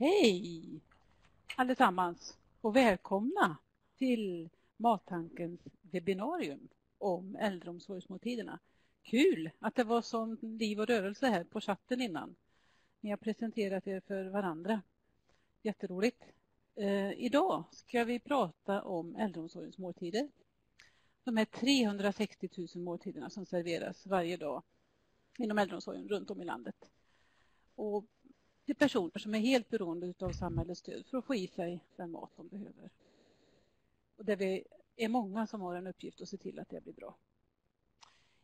Hej allesammans och välkomna till Mattankens webbinarium om äldreomsorgsmåltiderna. Kul att det var sån liv och rörelse här på chatten innan. Ni har presenterat er för varandra. Jätteroligt. Eh, idag ska vi prata om äldreomsorgens måltider. De här 360 000 måltiderna som serveras varje dag inom äldreomsorgen runt om i landet. Och till personer som är helt beroende av samhällets stöd för att få i sig den mat de behöver. Och där vi är många som har en uppgift att se till att det blir bra.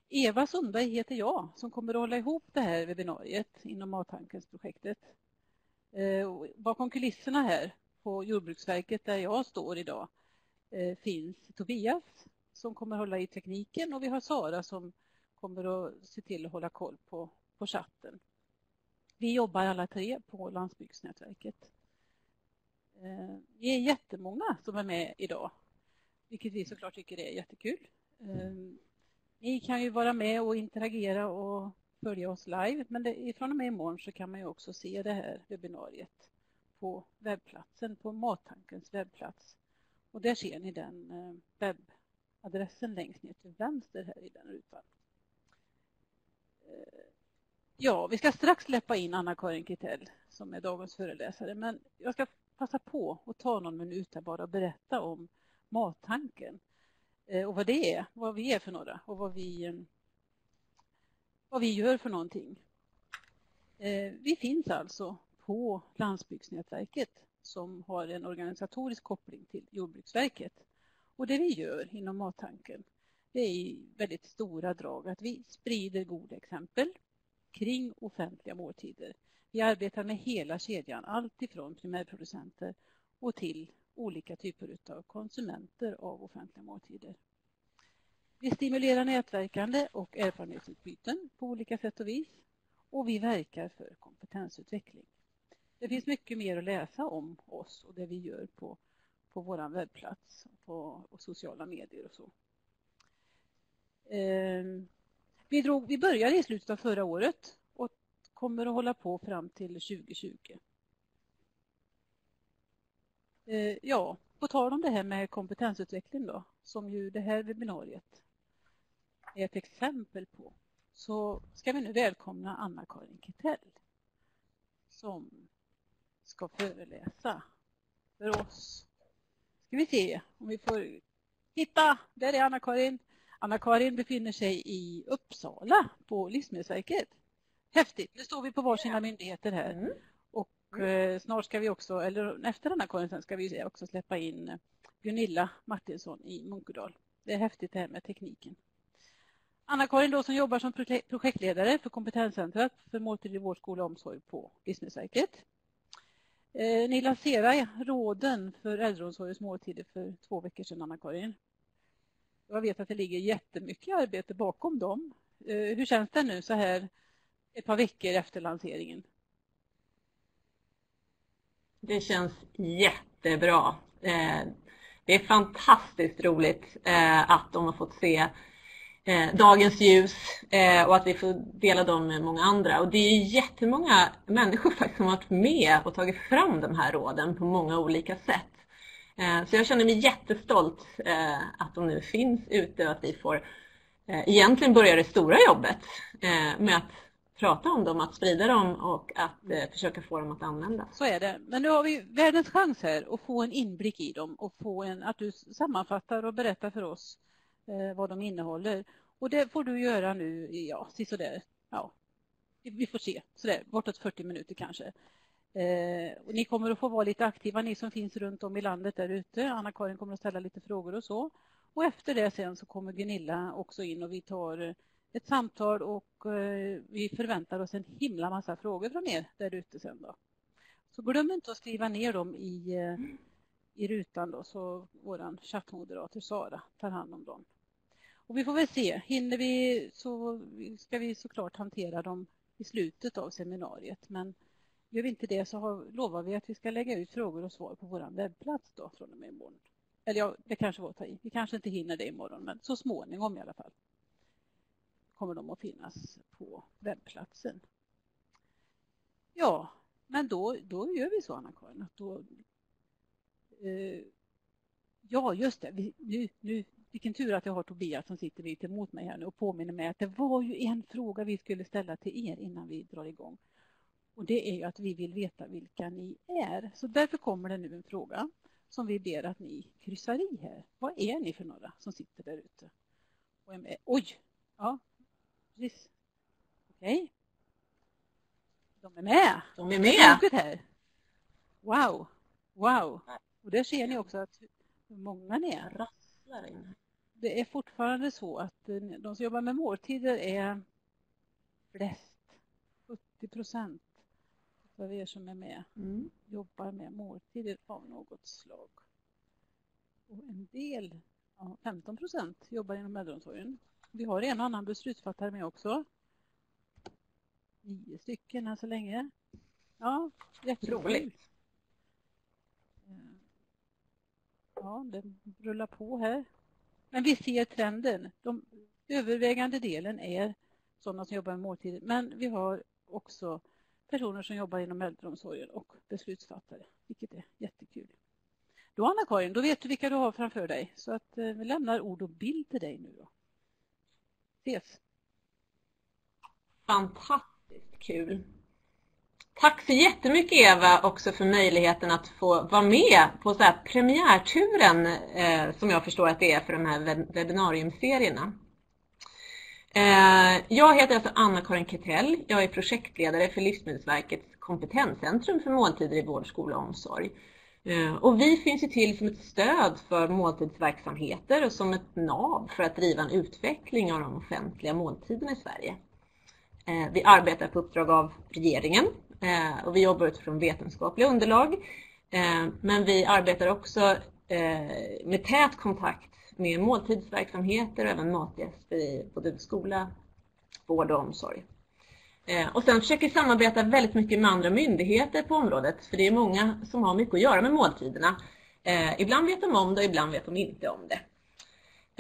Eva Sundberg heter jag som kommer att hålla ihop det här webbinariet inom Mattankens-projektet. Eh, bakom kulisserna här på Jordbruksverket där jag står idag eh, finns Tobias som kommer att hålla i tekniken och vi har Sara som kommer att se till att hålla koll på, på chatten. Vi jobbar alla tre på landsbygdsnätverket. Eh, vi är jättemånga som är med idag, vilket vi såklart tycker är jättekul. Eh, ni kan ju vara med och interagera och följa oss live, men det, från och med imorgon så kan man ju också se det här webbinariet på webbplatsen, på Mattankens webbplats. Och där ser ni den eh, webbadressen längst ner till vänster här i den rutan. Ja, vi ska strax släppa in Anna-Karin Kittell som är dagens föreläsare, men jag ska passa på att ta någon minut här bara och berätta om mattanken eh, och vad det är, vad vi är för några och vad vi, eh, vad vi gör för någonting. Eh, vi finns alltså på Landsbygdsnätverket som har en organisatorisk koppling till Jordbruksverket. Och det vi gör inom Mattanken det är i väldigt stora drag att vi sprider goda exempel kring offentliga måltider. Vi arbetar med hela kedjan, allt ifrån primärproducenter och till olika typer av konsumenter av offentliga måltider. Vi stimulerar nätverkande och erfarenhetsutbyten på olika sätt och vis och vi verkar för kompetensutveckling. Det finns mycket mer att läsa om oss och det vi gör på, på vår webbplats på, och sociala medier och så. Ehm, vi, drog, vi började i slutet av förra året och kommer att hålla på fram till 2020. Eh, ja, på tal om det här med kompetensutveckling då, som ju det här webbinariet är ett exempel på, så ska vi nu välkomna Anna-Karin Kittell som ska föreläsa för oss. Ska vi se om vi får hitta, där är Anna-Karin. Anna-Karin befinner sig i Uppsala på Livsmedelsverket. Häftigt, nu står vi på varsina myndigheter här. Mm. Och mm. snart ska vi också, eller efter Anna-Karin sen ska vi också släppa in Gunilla Martinsson i Munkedal. Det är häftigt det här med tekniken. Anna-Karin då som jobbar som projektledare för kompetenscentret för måltid i vård, skola och omsorg på Livsmedelsverket. Eh, ni lanserade råden för äldreomsorgens måltider för två veckor sedan, Anna-Karin. Jag vet att det ligger jättemycket arbete bakom dem. Eh, hur känns det nu så här ett par veckor efter lanseringen? Det känns jättebra. Eh, det är fantastiskt roligt eh, att de har fått se dagens ljus och att vi får dela dem med många andra. Och det är jättemånga människor faktiskt som har varit med och tagit fram de här råden på många olika sätt. Eh, så jag känner mig jättestolt eh, att de nu finns ute och att vi får eh, egentligen börja det stora jobbet med att prata om dem, att sprida dem och att försöka få dem att användas. Så är det. Men nu har vi världens chans här att få en inblick i dem och få en, att du sammanfattar och berättar för oss vad de innehåller. Och det får du göra nu, ja, sådär, ja, vi får se, sådär, bortåt 40 minuter kanske. Eh, och ni kommer att få vara lite aktiva, ni som finns runt om i landet där ute. Anna-Karin kommer att ställa lite frågor och så. Och efter det sen så kommer Gunilla också in och vi tar eh, ett samtal och eh, vi förväntar oss en himla massa frågor från er där ute sen då. Så glöm inte att skriva ner dem i, eh, i rutan då så våran chattmoderator Sara tar hand om dem. Och vi får väl se, hinner vi så ska vi såklart hantera dem i slutet av seminariet men Gör vi inte det så har, lovar vi att vi ska lägga ut frågor och svar på vår webbplats då från och med imorgon. Eller ja, det kanske var att ta i. Vi kanske inte hinner det imorgon, men så småningom i alla fall kommer de att finnas på webbplatsen. Ja, Men då, då gör vi så Anna-Karin att då eh, Ja just det, vi, nu, nu, vilken tur att jag har Tobias som sitter lite emot mig här nu och påminner mig att det var ju en fråga vi skulle ställa till er innan vi drar igång. Och det är ju att vi vill veta vilka ni är. Så därför kommer det nu en fråga som vi ber att ni kryssar i här. Vad är ni för några som sitter där ute? Och är med? Oj! Ja, precis. Okej. Okay. De är med. De är med. Här. Wow! Wow! Och där ser ni också att hur många ni är. Det är fortfarande så att eh, de som jobbar med måltider är flest. 70 procent av er som är med mm. jobbar med måltider av något slag. Och en del, ja, 15 procent, jobbar inom äldreomsorgen. Vi har en och annan beslutsfattare med också. Nio stycken än så länge. Ja, jätteroligt. Ja, det rullar på här. Men vi ser trenden. De övervägande delen är sådana som jobbar med måltider. Men vi har också personer som jobbar inom äldreomsorgen och beslutsfattare, vilket är jättekul. Då Anna-Karin, då vet du vilka du har framför dig. Så att eh, vi lämnar ord och bild till dig nu då. Ses! Fantastiskt kul! Tack så jättemycket Eva också för möjligheten att få vara med på så här premiärturen eh, som jag förstår att det är för de här webbinariumserierna. Eh, jag heter alltså Anna-Karin Ketell. Jag är projektledare för Livsmedelsverkets kompetenscentrum för måltider i vård, skola och omsorg. Eh, och vi finns ju till som ett stöd för måltidsverksamheter och som ett nav för att driva en utveckling av de offentliga måltiderna i Sverige. Eh, vi arbetar på uppdrag av regeringen och vi jobbar utifrån vetenskapliga underlag. Men vi arbetar också med tät kontakt med måltidsverksamheter och även matgäster i både skola, vård och omsorg. Eh, och sen försöker vi samarbeta väldigt mycket med andra myndigheter på området för det är många som har mycket att göra med måltiderna. Eh, ibland vet de om det och ibland vet de inte om det.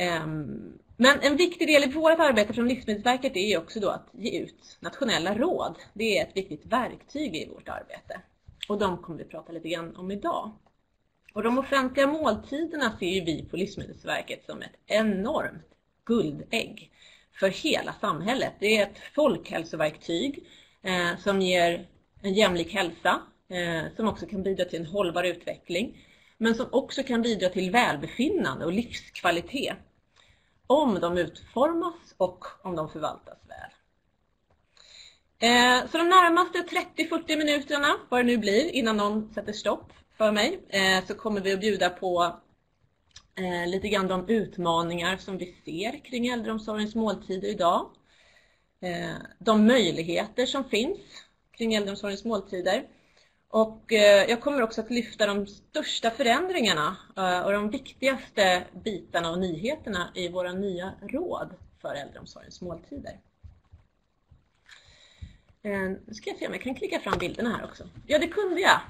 Ehm, men en viktig del i vårt arbete från Livsmedelsverket är också då att ge ut nationella råd. Det är ett viktigt verktyg i vårt arbete. Och de kommer vi prata lite grann om idag. Och de offentliga måltiderna ser vi på Livsmedelsverket som ett enormt guldägg för hela samhället. Det är ett folkhälsoverktyg eh, som ger en jämlik hälsa, eh, som också kan bidra till en hållbar utveckling, men som också kan bidra till välbefinnande och livskvalitet om de utformas och om de förvaltas väl. Eh, så de närmaste 30-40 minuterna, vad det nu blir, innan någon sätter stopp för mig, eh, så kommer vi att bjuda på eh, lite grann de utmaningar som vi ser kring äldreomsorgens måltider idag. Eh, de möjligheter som finns kring äldreomsorgens måltider och jag kommer också att lyfta de största förändringarna och de viktigaste bitarna och nyheterna i våra nya råd för äldreomsorgens måltider. Nu ska jag se om jag kan klicka fram bilderna här också. Ja, det kunde jag.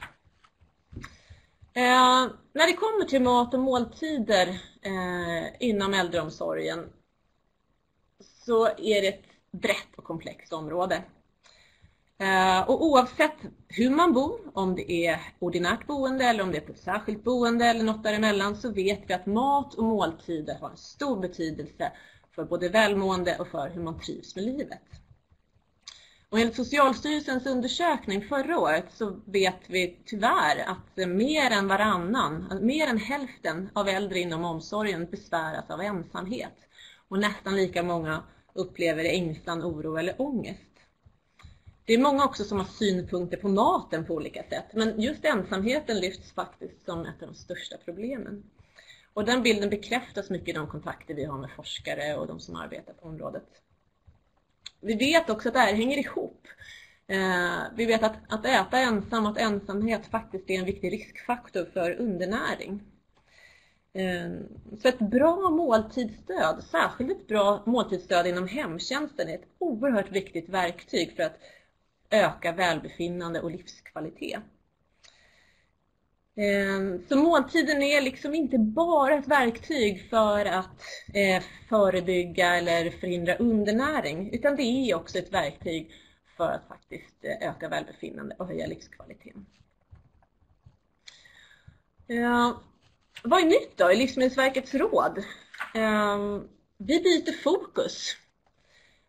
Eh, när det kommer till mat och måltider eh, inom äldreomsorgen så är det ett brett och komplext område. Eh, och oavsett hur man bor, om det är ordinärt boende eller om det är på ett särskilt boende eller något däremellan, så vet vi att mat och måltider har en stor betydelse för både välmående och för hur man trivs med livet. Och enligt Socialstyrelsens undersökning förra året så vet vi tyvärr att mer än varannan, mer än hälften av äldre inom omsorgen besväras av ensamhet. Och nästan lika många upplever ängslan, oro eller ångest. Det är många också som har synpunkter på maten på olika sätt, men just ensamheten lyfts faktiskt som ett av de största problemen. Och den bilden bekräftas mycket i de kontakter vi har med forskare och de som arbetar på området. Vi vet också att det här hänger ihop. Eh, vi vet att, att äta ensam och att ensamhet faktiskt är en viktig riskfaktor för undernäring. Eh, så ett bra måltidsstöd, särskilt ett bra måltidsstöd inom hemtjänsten, är ett oerhört viktigt verktyg för att öka välbefinnande och livskvalitet. Ehm, så måltiden är liksom inte bara ett verktyg för att eh, förebygga eller förhindra undernäring utan det är också ett verktyg för att faktiskt eh, öka välbefinnande och höja livskvaliteten. Ehm, vad är nytt då i Livsmedelsverkets råd? Ehm, vi byter fokus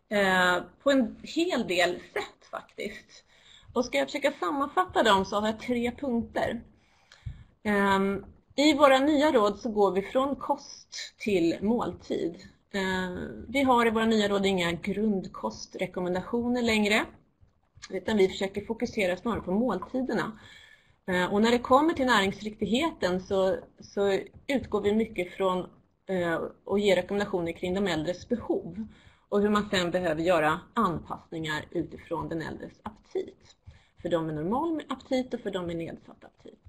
eh, på en hel del sätt faktiskt. Och ska jag försöka sammanfatta dem så har jag tre punkter. Ehm, I våra nya råd så går vi från kost till måltid. Ehm, vi har i våra nya råd inga grundkostrekommendationer längre utan vi försöker fokusera snarare på måltiderna. Ehm, och när det kommer till näringsriktigheten så, så utgår vi mycket från eh, och ger rekommendationer kring de äldres behov och hur man sen behöver göra anpassningar utifrån den äldres aptit. För de med normal aptit och för de med nedsatt aptit.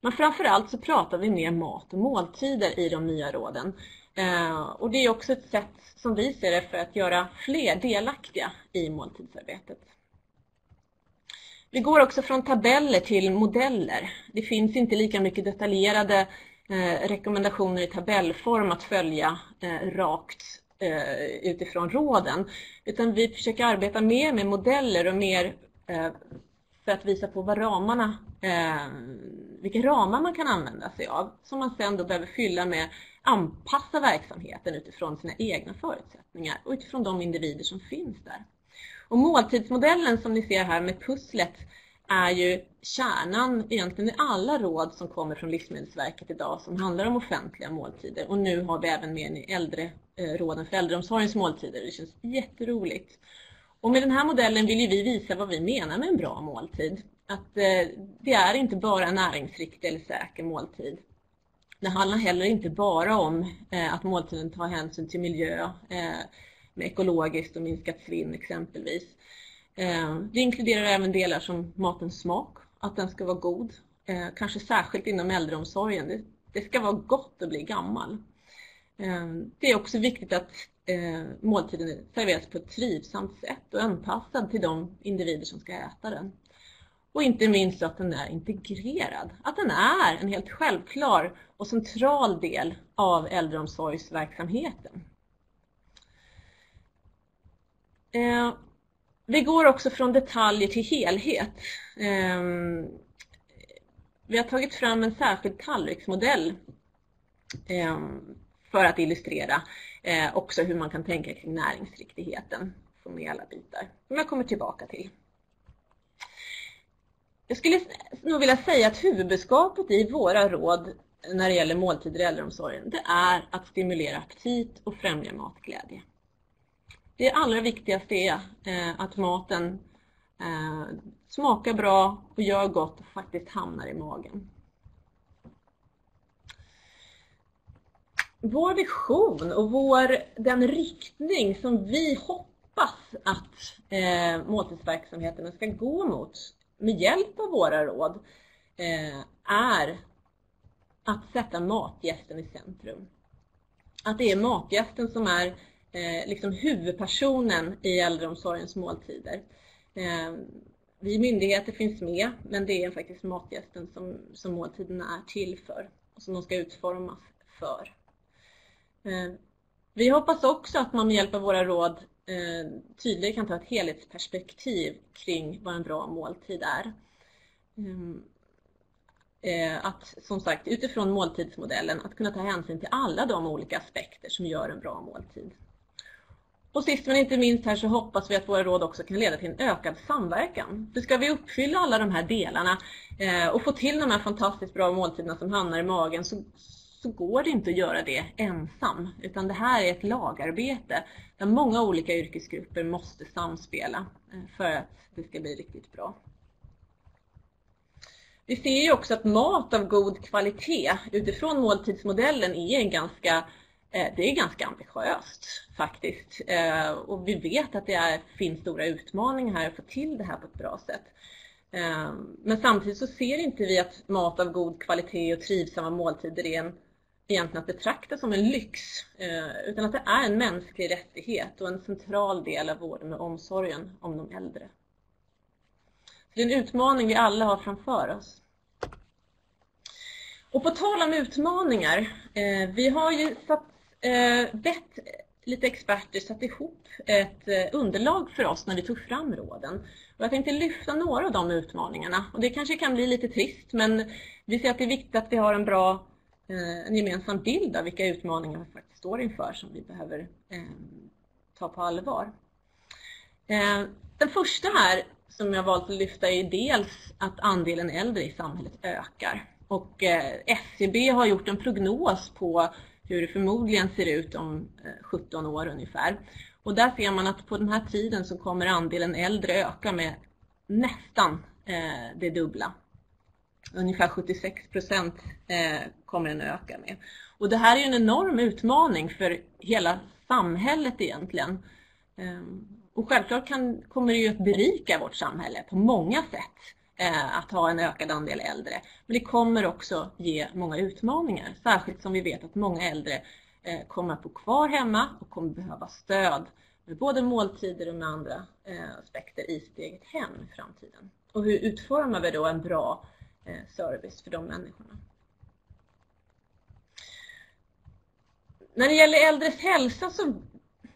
Men framförallt så pratar vi mer mat och måltider i de nya råden. Eh, och det är också ett sätt som vi ser det för att göra fler delaktiga i måltidsarbetet. Vi går också från tabeller till modeller. Det finns inte lika mycket detaljerade eh, rekommendationer i tabellform att följa eh, rakt eh, utifrån råden. Utan vi försöker arbeta mer med modeller och mer eh, för att visa på vad ramarna, eh, vilka ramar man kan använda sig av som man sen då behöver fylla med anpassa verksamheten utifrån sina egna förutsättningar och utifrån de individer som finns där. Och måltidsmodellen som ni ser här med pusslet är ju kärnan egentligen i alla råd som kommer från Livsmedelsverket idag som handlar om offentliga måltider. Och nu har vi även med i äldre, eh, råden för äldreomsorgens måltider. Det känns jätteroligt. Och med den här modellen vill vi visa vad vi menar med en bra måltid. Att eh, det är inte bara en näringsriktig eller säker måltid. Det handlar heller inte bara om eh, att måltiden tar hänsyn till miljö eh, med ekologiskt och minskat svinn exempelvis. Det inkluderar även delar som matens smak, att den ska vara god. Kanske särskilt inom äldreomsorgen. Det ska vara gott att bli gammal. Det är också viktigt att eh, måltiden serveras på ett trivsamt sätt och anpassad till de individer som ska äta den. Och inte minst att den är integrerad, att den är en helt självklar och central del av äldreomsorgsverksamheten. Eh, vi går också från detaljer till helhet. Eh, vi har tagit fram en särskild tallriksmodell eh, för att illustrera eh, också hur man kan tänka kring näringsriktigheten. Få med alla bitar som jag kommer tillbaka till. Jag skulle nog vilja säga att huvudbudskapet i våra råd när det gäller måltider i äldreomsorgen det är att stimulera aptit och främja matglädje. Det allra viktigaste är eh, att maten eh, smakar bra och gör gott och faktiskt hamnar i magen. Vår vision och vår, den riktning som vi hoppas att eh, måltidsverksamheterna ska gå mot med hjälp av våra råd eh, är att sätta matgästen i centrum. Att det är matgästen som är eh, liksom huvudpersonen i äldreomsorgens måltider. Eh, vi myndigheter finns med, men det är faktiskt matgästen som, som måltiderna är till för och som de ska utformas för. Eh, vi hoppas också att man med hjälp av våra råd eh, tydligare kan ta ett helhetsperspektiv kring vad en bra måltid är. Eh, att som sagt utifrån måltidsmodellen att kunna ta hänsyn till alla de olika aspekter som gör en bra måltid. Och sist men inte minst här så hoppas vi att våra råd också kan leda till en ökad samverkan. För ska vi uppfylla alla de här delarna och få till de här fantastiskt bra måltiderna som hamnar i magen så, så går det inte att göra det ensam. Utan det här är ett lagarbete där många olika yrkesgrupper måste samspela eh, för att det ska bli riktigt bra. Vi ser ju också att mat av god kvalitet utifrån måltidsmodellen är ganska eh, det är ganska ambitiöst faktiskt. Eh, och vi vet att det är, finns stora utmaningar här att få till det här på ett bra sätt. Men samtidigt så ser inte vi att mat av god kvalitet och trivsamma måltider är en egentligen att betrakta som en lyx eh, utan att det är en mänsklig rättighet och en central del av vården och omsorgen om de äldre. det är en utmaning vi alla har framför oss. Och på tal om utmaningar, eh, vi har ju satt, eh, bett lite experter satt ihop ett underlag för oss när vi tog fram råden. Och jag tänkte lyfta några av de utmaningarna. Och det kanske kan bli lite trist men vi ser att det är viktigt att vi har en bra Eh, en gemensam bild av vilka utmaningar vi faktiskt står inför som vi behöver eh, ta på allvar. Eh, den första här som jag valt att lyfta är dels att andelen äldre i samhället ökar. Och SCB har gjort en prognos på hur det förmodligen ser ut om 17 år ungefär. Och där ser man att på den här tiden så kommer andelen äldre öka med nästan det dubbla. Ungefär 76 procent eh, kommer den att öka med. Och det här är en enorm utmaning för hela samhället egentligen. Ehm, och självklart kan, kommer det ju att berika vårt samhälle på många sätt eh, att ha en ökad andel äldre. Men det kommer också ge många utmaningar, särskilt som vi vet att många äldre eh, kommer att bo kvar hemma och kommer behöva stöd med både måltider och med andra aspekter i sitt eget hem i framtiden. Och hur utformar vi då en bra Eh, service för de människorna? När det gäller äldres hälsa så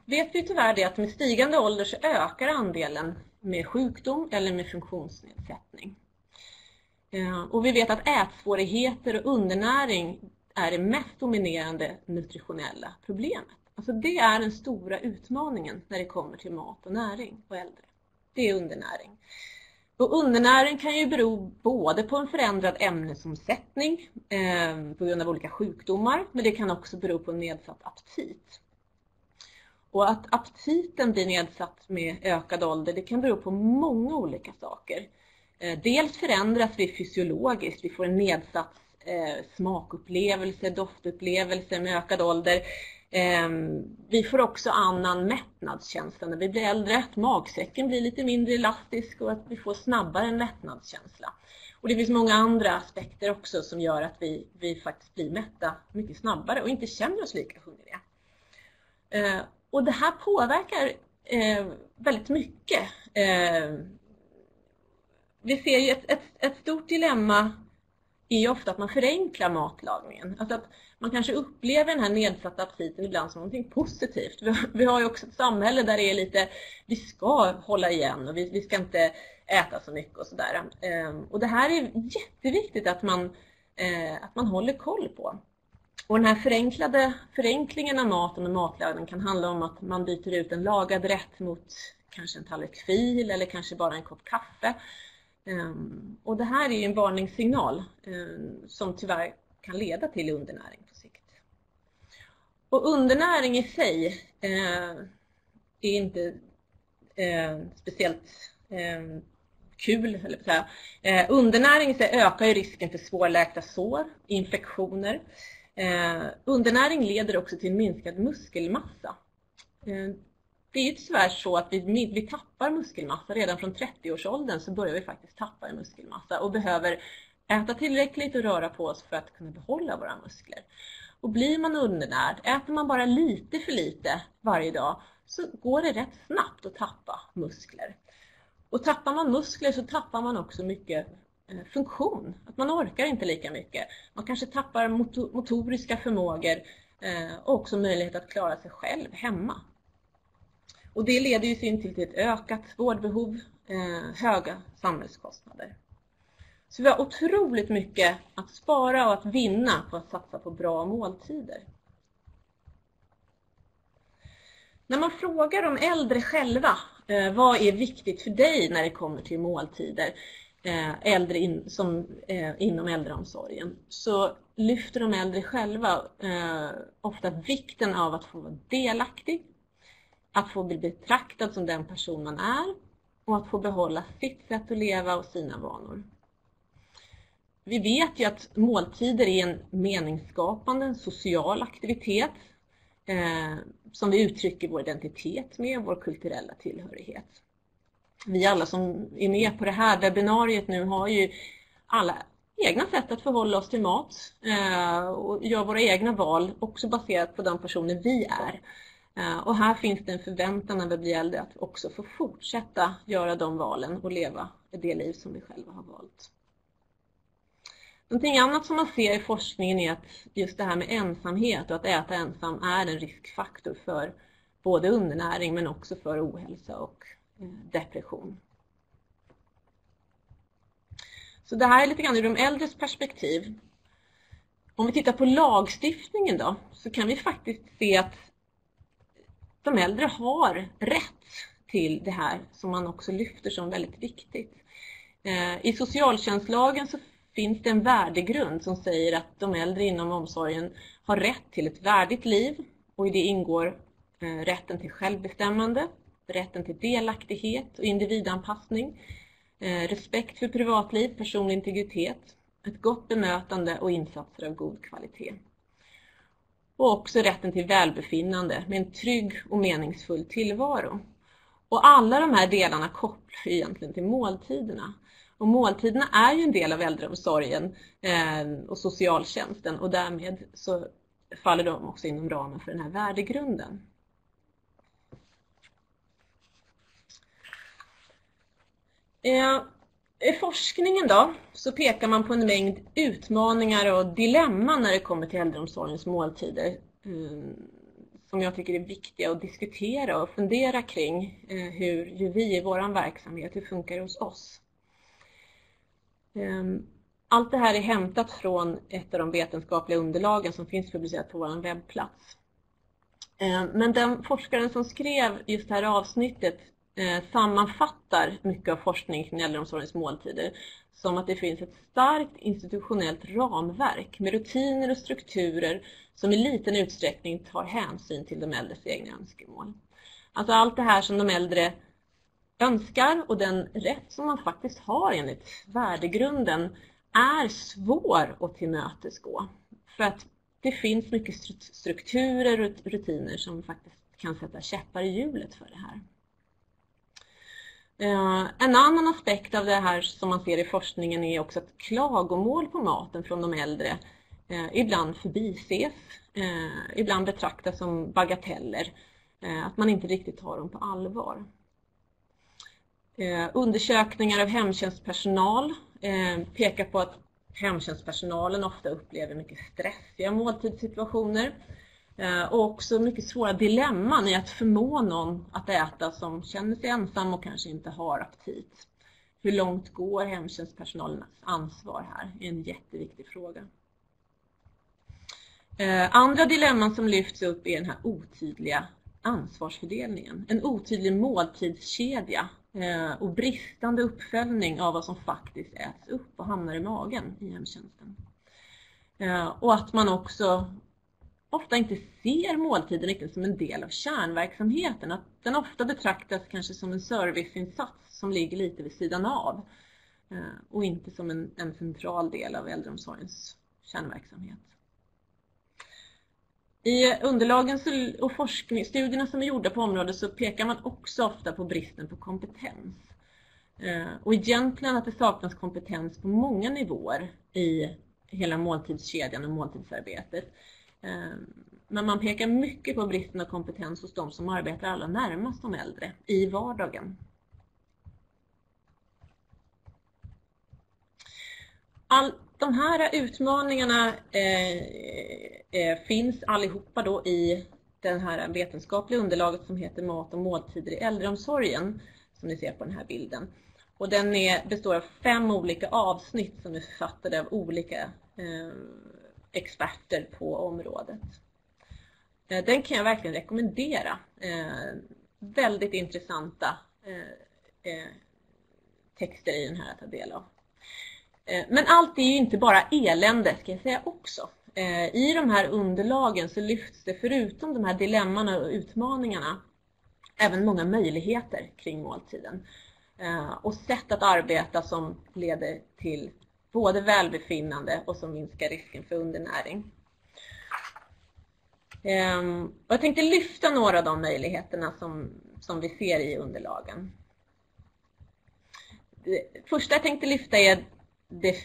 vet vi tyvärr det att med stigande ålder så ökar andelen med sjukdom eller med funktionsnedsättning. Eh, och vi vet att ätsvårigheter och undernäring är det mest dominerande nutritionella problemet. Alltså det är den stora utmaningen när det kommer till mat och näring och äldre. Det är undernäring. Och undernäring kan ju bero både på en förändrad ämnesomsättning eh, på grund av olika sjukdomar, men det kan också bero på nedsatt aptit. Och att aptiten blir nedsatt med ökad ålder, det kan bero på många olika saker. Eh, dels förändras vi fysiologiskt, vi får en nedsatt eh, smakupplevelse, doftupplevelse med ökad ålder. Ehm, vi får också annan mättnadskänsla när vi blir äldre. Att magsäcken blir lite mindre elastisk och att vi får snabbare en mättnadskänsla. Och det finns många andra aspekter också som gör att vi, vi faktiskt blir mätta mycket snabbare och inte känner oss lika hungriga. Ehm, och det här påverkar ehm, väldigt mycket. Vi ser ju ett, ett, ett stort dilemma är ofta att man förenklar matlagningen. Alltså att man kanske upplever den här nedsatta aptiten ibland som någonting positivt. Vi har ju också ett samhälle där det är lite, vi ska hålla igen och vi, vi ska inte äta så mycket och sådär. Ehm, och det här är jätteviktigt att man, eh, att man håller koll på. Och den här förenklade förenklingen av maten och matlagningen kan handla om att man byter ut en lagad rätt mot kanske en tallrik fil eller kanske bara en kopp kaffe. Ehm, och det här är en varningssignal ehm, som tyvärr kan leda till undernäring. Och undernäring i sig eh, är inte eh, speciellt eh, kul. Eller så här. Eh, undernäring i sig ökar ju risken för svårläkta sår, infektioner. Eh, undernäring leder också till minskad muskelmassa. Eh, det är ju tyvärr så att vi, vi tappar muskelmassa redan från 30-årsåldern så börjar vi faktiskt tappa muskelmassa och behöver äta tillräckligt och röra på oss för att kunna behålla våra muskler. Och blir man undernärd, äter man bara lite för lite varje dag så går det rätt snabbt att tappa muskler. Och tappar man muskler så tappar man också mycket eh, funktion. Att man orkar inte lika mycket. Man kanske tappar motoriska förmågor eh, och också möjlighet att klara sig själv hemma. Och det leder ju sin till ett ökat vårdbehov, eh, höga samhällskostnader. Så vi har otroligt mycket att spara och att vinna på att satsa på bra måltider. När man frågar de äldre själva, eh, vad är viktigt för dig när det kommer till måltider eh, äldre in, som, eh, inom äldreomsorgen, så lyfter de äldre själva ofta vikten av att få vara delaktig, att få bli betraktad som den person man är och att få behålla sitt sätt att leva och sina vanor. Vi vet ju att måltider är en meningsskapande, en social aktivitet eh, som vi uttrycker vår identitet med, vår kulturella tillhörighet. Vi alla som är med på det här webbinariet nu har ju alla egna sätt att förhålla oss till mat eh, och gör våra egna val, också baserat på de personer vi är. Eh, och här finns det en förväntan när vi blir äldre att också få fortsätta göra de valen och leva det liv som vi själva har valt. Någonting annat som man ser i forskningen är att just det här med ensamhet och att äta ensam är en riskfaktor för både undernäring men också för ohälsa och eh, depression. Så det här är lite grann ur de äldres perspektiv. Om vi tittar på lagstiftningen då så kan vi faktiskt se att de äldre har rätt till det här som man också lyfter som väldigt viktigt. Eh, I socialtjänstlagen så finns det en värdegrund som säger att de äldre inom omsorgen har rätt till ett värdigt liv och i det ingår eh, rätten till självbestämmande, rätten till delaktighet och individanpassning, eh, respekt för privatliv, personlig integritet, ett gott bemötande och insatser av god kvalitet. Och också rätten till välbefinnande med en trygg och meningsfull tillvaro. Och alla de här delarna kopplar egentligen till måltiderna. Och måltiderna är ju en del av äldreomsorgen eh, och socialtjänsten och därmed så faller de också inom ramen för den här värdegrunden. Eh, I forskningen då så pekar man på en mängd utmaningar och dilemman när det kommer till äldreomsorgens måltider eh, som jag tycker är viktiga att diskutera och fundera kring. Hur gör vi i vår verksamhet? Hur funkar det hos oss? Ehm, allt det här är hämtat från ett av de vetenskapliga underlagen som finns publicerat på vår webbplats. Ehm, men den forskaren som skrev just det här avsnittet eh, sammanfattar mycket av forskning kring äldreomsorgens måltider som att det finns ett starkt institutionellt ramverk med rutiner och strukturer som i liten utsträckning tar hänsyn till de äldres egna önskemål. Alltså allt det här som de äldre önskar och den rätt som man faktiskt har enligt värdegrunden är svår att tillmötesgå. För att det finns mycket strukturer och rutiner som faktiskt kan sätta käppar i hjulet för det här. Eh, en annan aspekt av det här som man ser i forskningen är också att klagomål på maten från de äldre eh, ibland förbises, eh, ibland betraktas som bagateller, att man inte riktigt tar dem på allvar. Eh, undersökningar av hemtjänstpersonal eh, pekar på att hemtjänstpersonalen ofta upplever mycket stressiga måltidssituationer eh, och också mycket svåra dilemman i att förmå någon att äta som känner sig ensam och kanske inte har aptit. Hur långt går hemtjänstpersonalens ansvar här? är en jätteviktig fråga. Eh, andra dilemman som lyfts upp är den här otydliga ansvarsfördelningen. En otydlig måltidskedja Eh, och bristande uppföljning av vad som faktiskt äts upp och hamnar i magen i hemtjänsten. Eh, och att man också ofta inte ser måltiden riktigt som en del av kärnverksamheten. Att den ofta betraktas kanske som en serviceinsats som ligger lite vid sidan av eh, och inte som en, en central del av äldreomsorgens kärnverksamhet. I underlagen och forskningsstudierna som är gjorda på området så pekar man också ofta på bristen på kompetens. Eh, och egentligen att det saknas kompetens på många nivåer i hela måltidskedjan och måltidsarbetet. Eh, men man pekar mycket på bristen av kompetens hos de som arbetar allra närmast de äldre i vardagen. All, de här utmaningarna eh, eh, finns allihopa då i det här vetenskapliga underlaget som heter Mat och måltider i äldreomsorgen som ni ser på den här bilden. Och den är, består av fem olika avsnitt som är författade av olika eh, experter på området. Eh, den kan jag verkligen rekommendera. Eh, väldigt intressanta eh, eh texter i den här att ta del av. Eh, men allt är ju inte bara elände ska jag säga också. Eh, I de här underlagen så lyfts det förutom de här dilemman och utmaningarna även många möjligheter kring måltiden. Eh, och sätt att arbeta som leder till både välbefinnande och som minskar risken för undernäring. Ehm, och jag tänkte lyfta några av de möjligheterna som, som vi ser i underlagen. Det första jag tänkte lyfta är det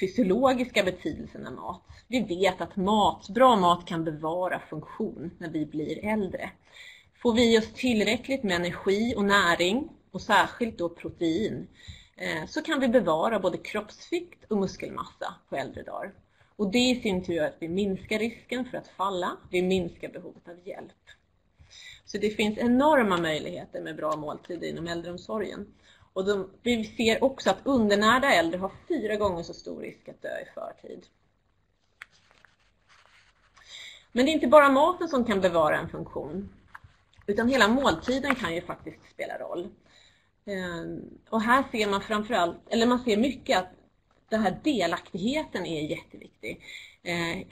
fysiologiska betydelsen av mat. Vi vet att mat, bra mat kan bevara funktion när vi blir äldre. Får vi i oss tillräckligt med energi och näring och särskilt då protein eh, så kan vi bevara både kroppsvikt och muskelmassa på äldre dagar. Och det i sin tur gör att vi minskar risken för att falla, vi minskar behovet av hjälp. Så det finns enorma möjligheter med bra måltider inom äldreomsorgen. Och de, vi ser också att undernärda äldre har fyra gånger så stor risk att dö i förtid. Men det är inte bara maten som kan bevara en funktion, utan hela måltiden kan ju faktiskt spela roll. Ehm, och här ser man framförallt, eller man ser mycket att den här delaktigheten är jätteviktig eh,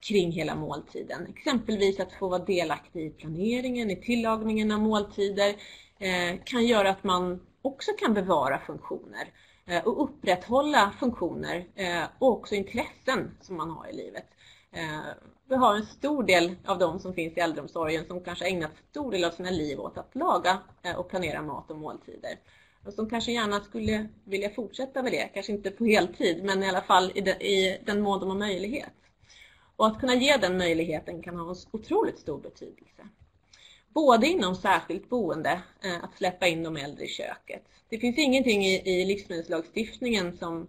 kring hela måltiden. Exempelvis att få vara delaktig i planeringen, i tillagningen av måltider eh, kan göra att man också kan bevara funktioner eh, och upprätthålla funktioner eh, och också intressen som man har i livet. Eh, vi har en stor del av de som finns i äldreomsorgen som kanske ägnat stor del av sina liv åt att laga och planera mat och måltider. Och som kanske gärna skulle vilja fortsätta med det, kanske inte på heltid men i alla fall i den mån de har möjlighet. Och att kunna ge den möjligheten kan ha en otroligt stor betydelse. Både inom särskilt boende, eh, att släppa in de äldre i köket. Det finns ingenting i, livsmedelslagstiftningen som,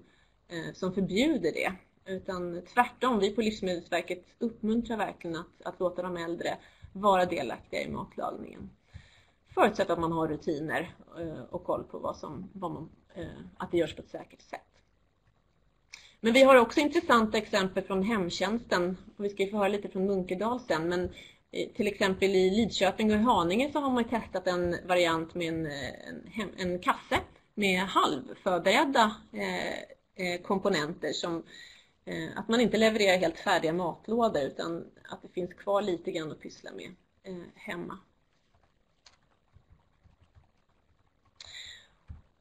eh, som förbjuder det. Utan tvärtom, vi på Livsmedelsverket uppmuntrar verkligen att, att låta de äldre vara delaktiga i matlagningen. Förutsatt att man har rutiner eh, och koll på vad som, vad man, att det görs på ett säkert sätt. Men vi har också intressanta exempel från hemtjänsten. Vi ska få höra lite från Munkedal sen. Men till exempel i Lidköping och i Haninge så har man testat en variant med en, en, en kasse med halvförberedda eh, eh, komponenter som Eh, att man inte levererar helt färdiga matlådor utan att det finns kvar lite grann att pyssla med eh, hemma.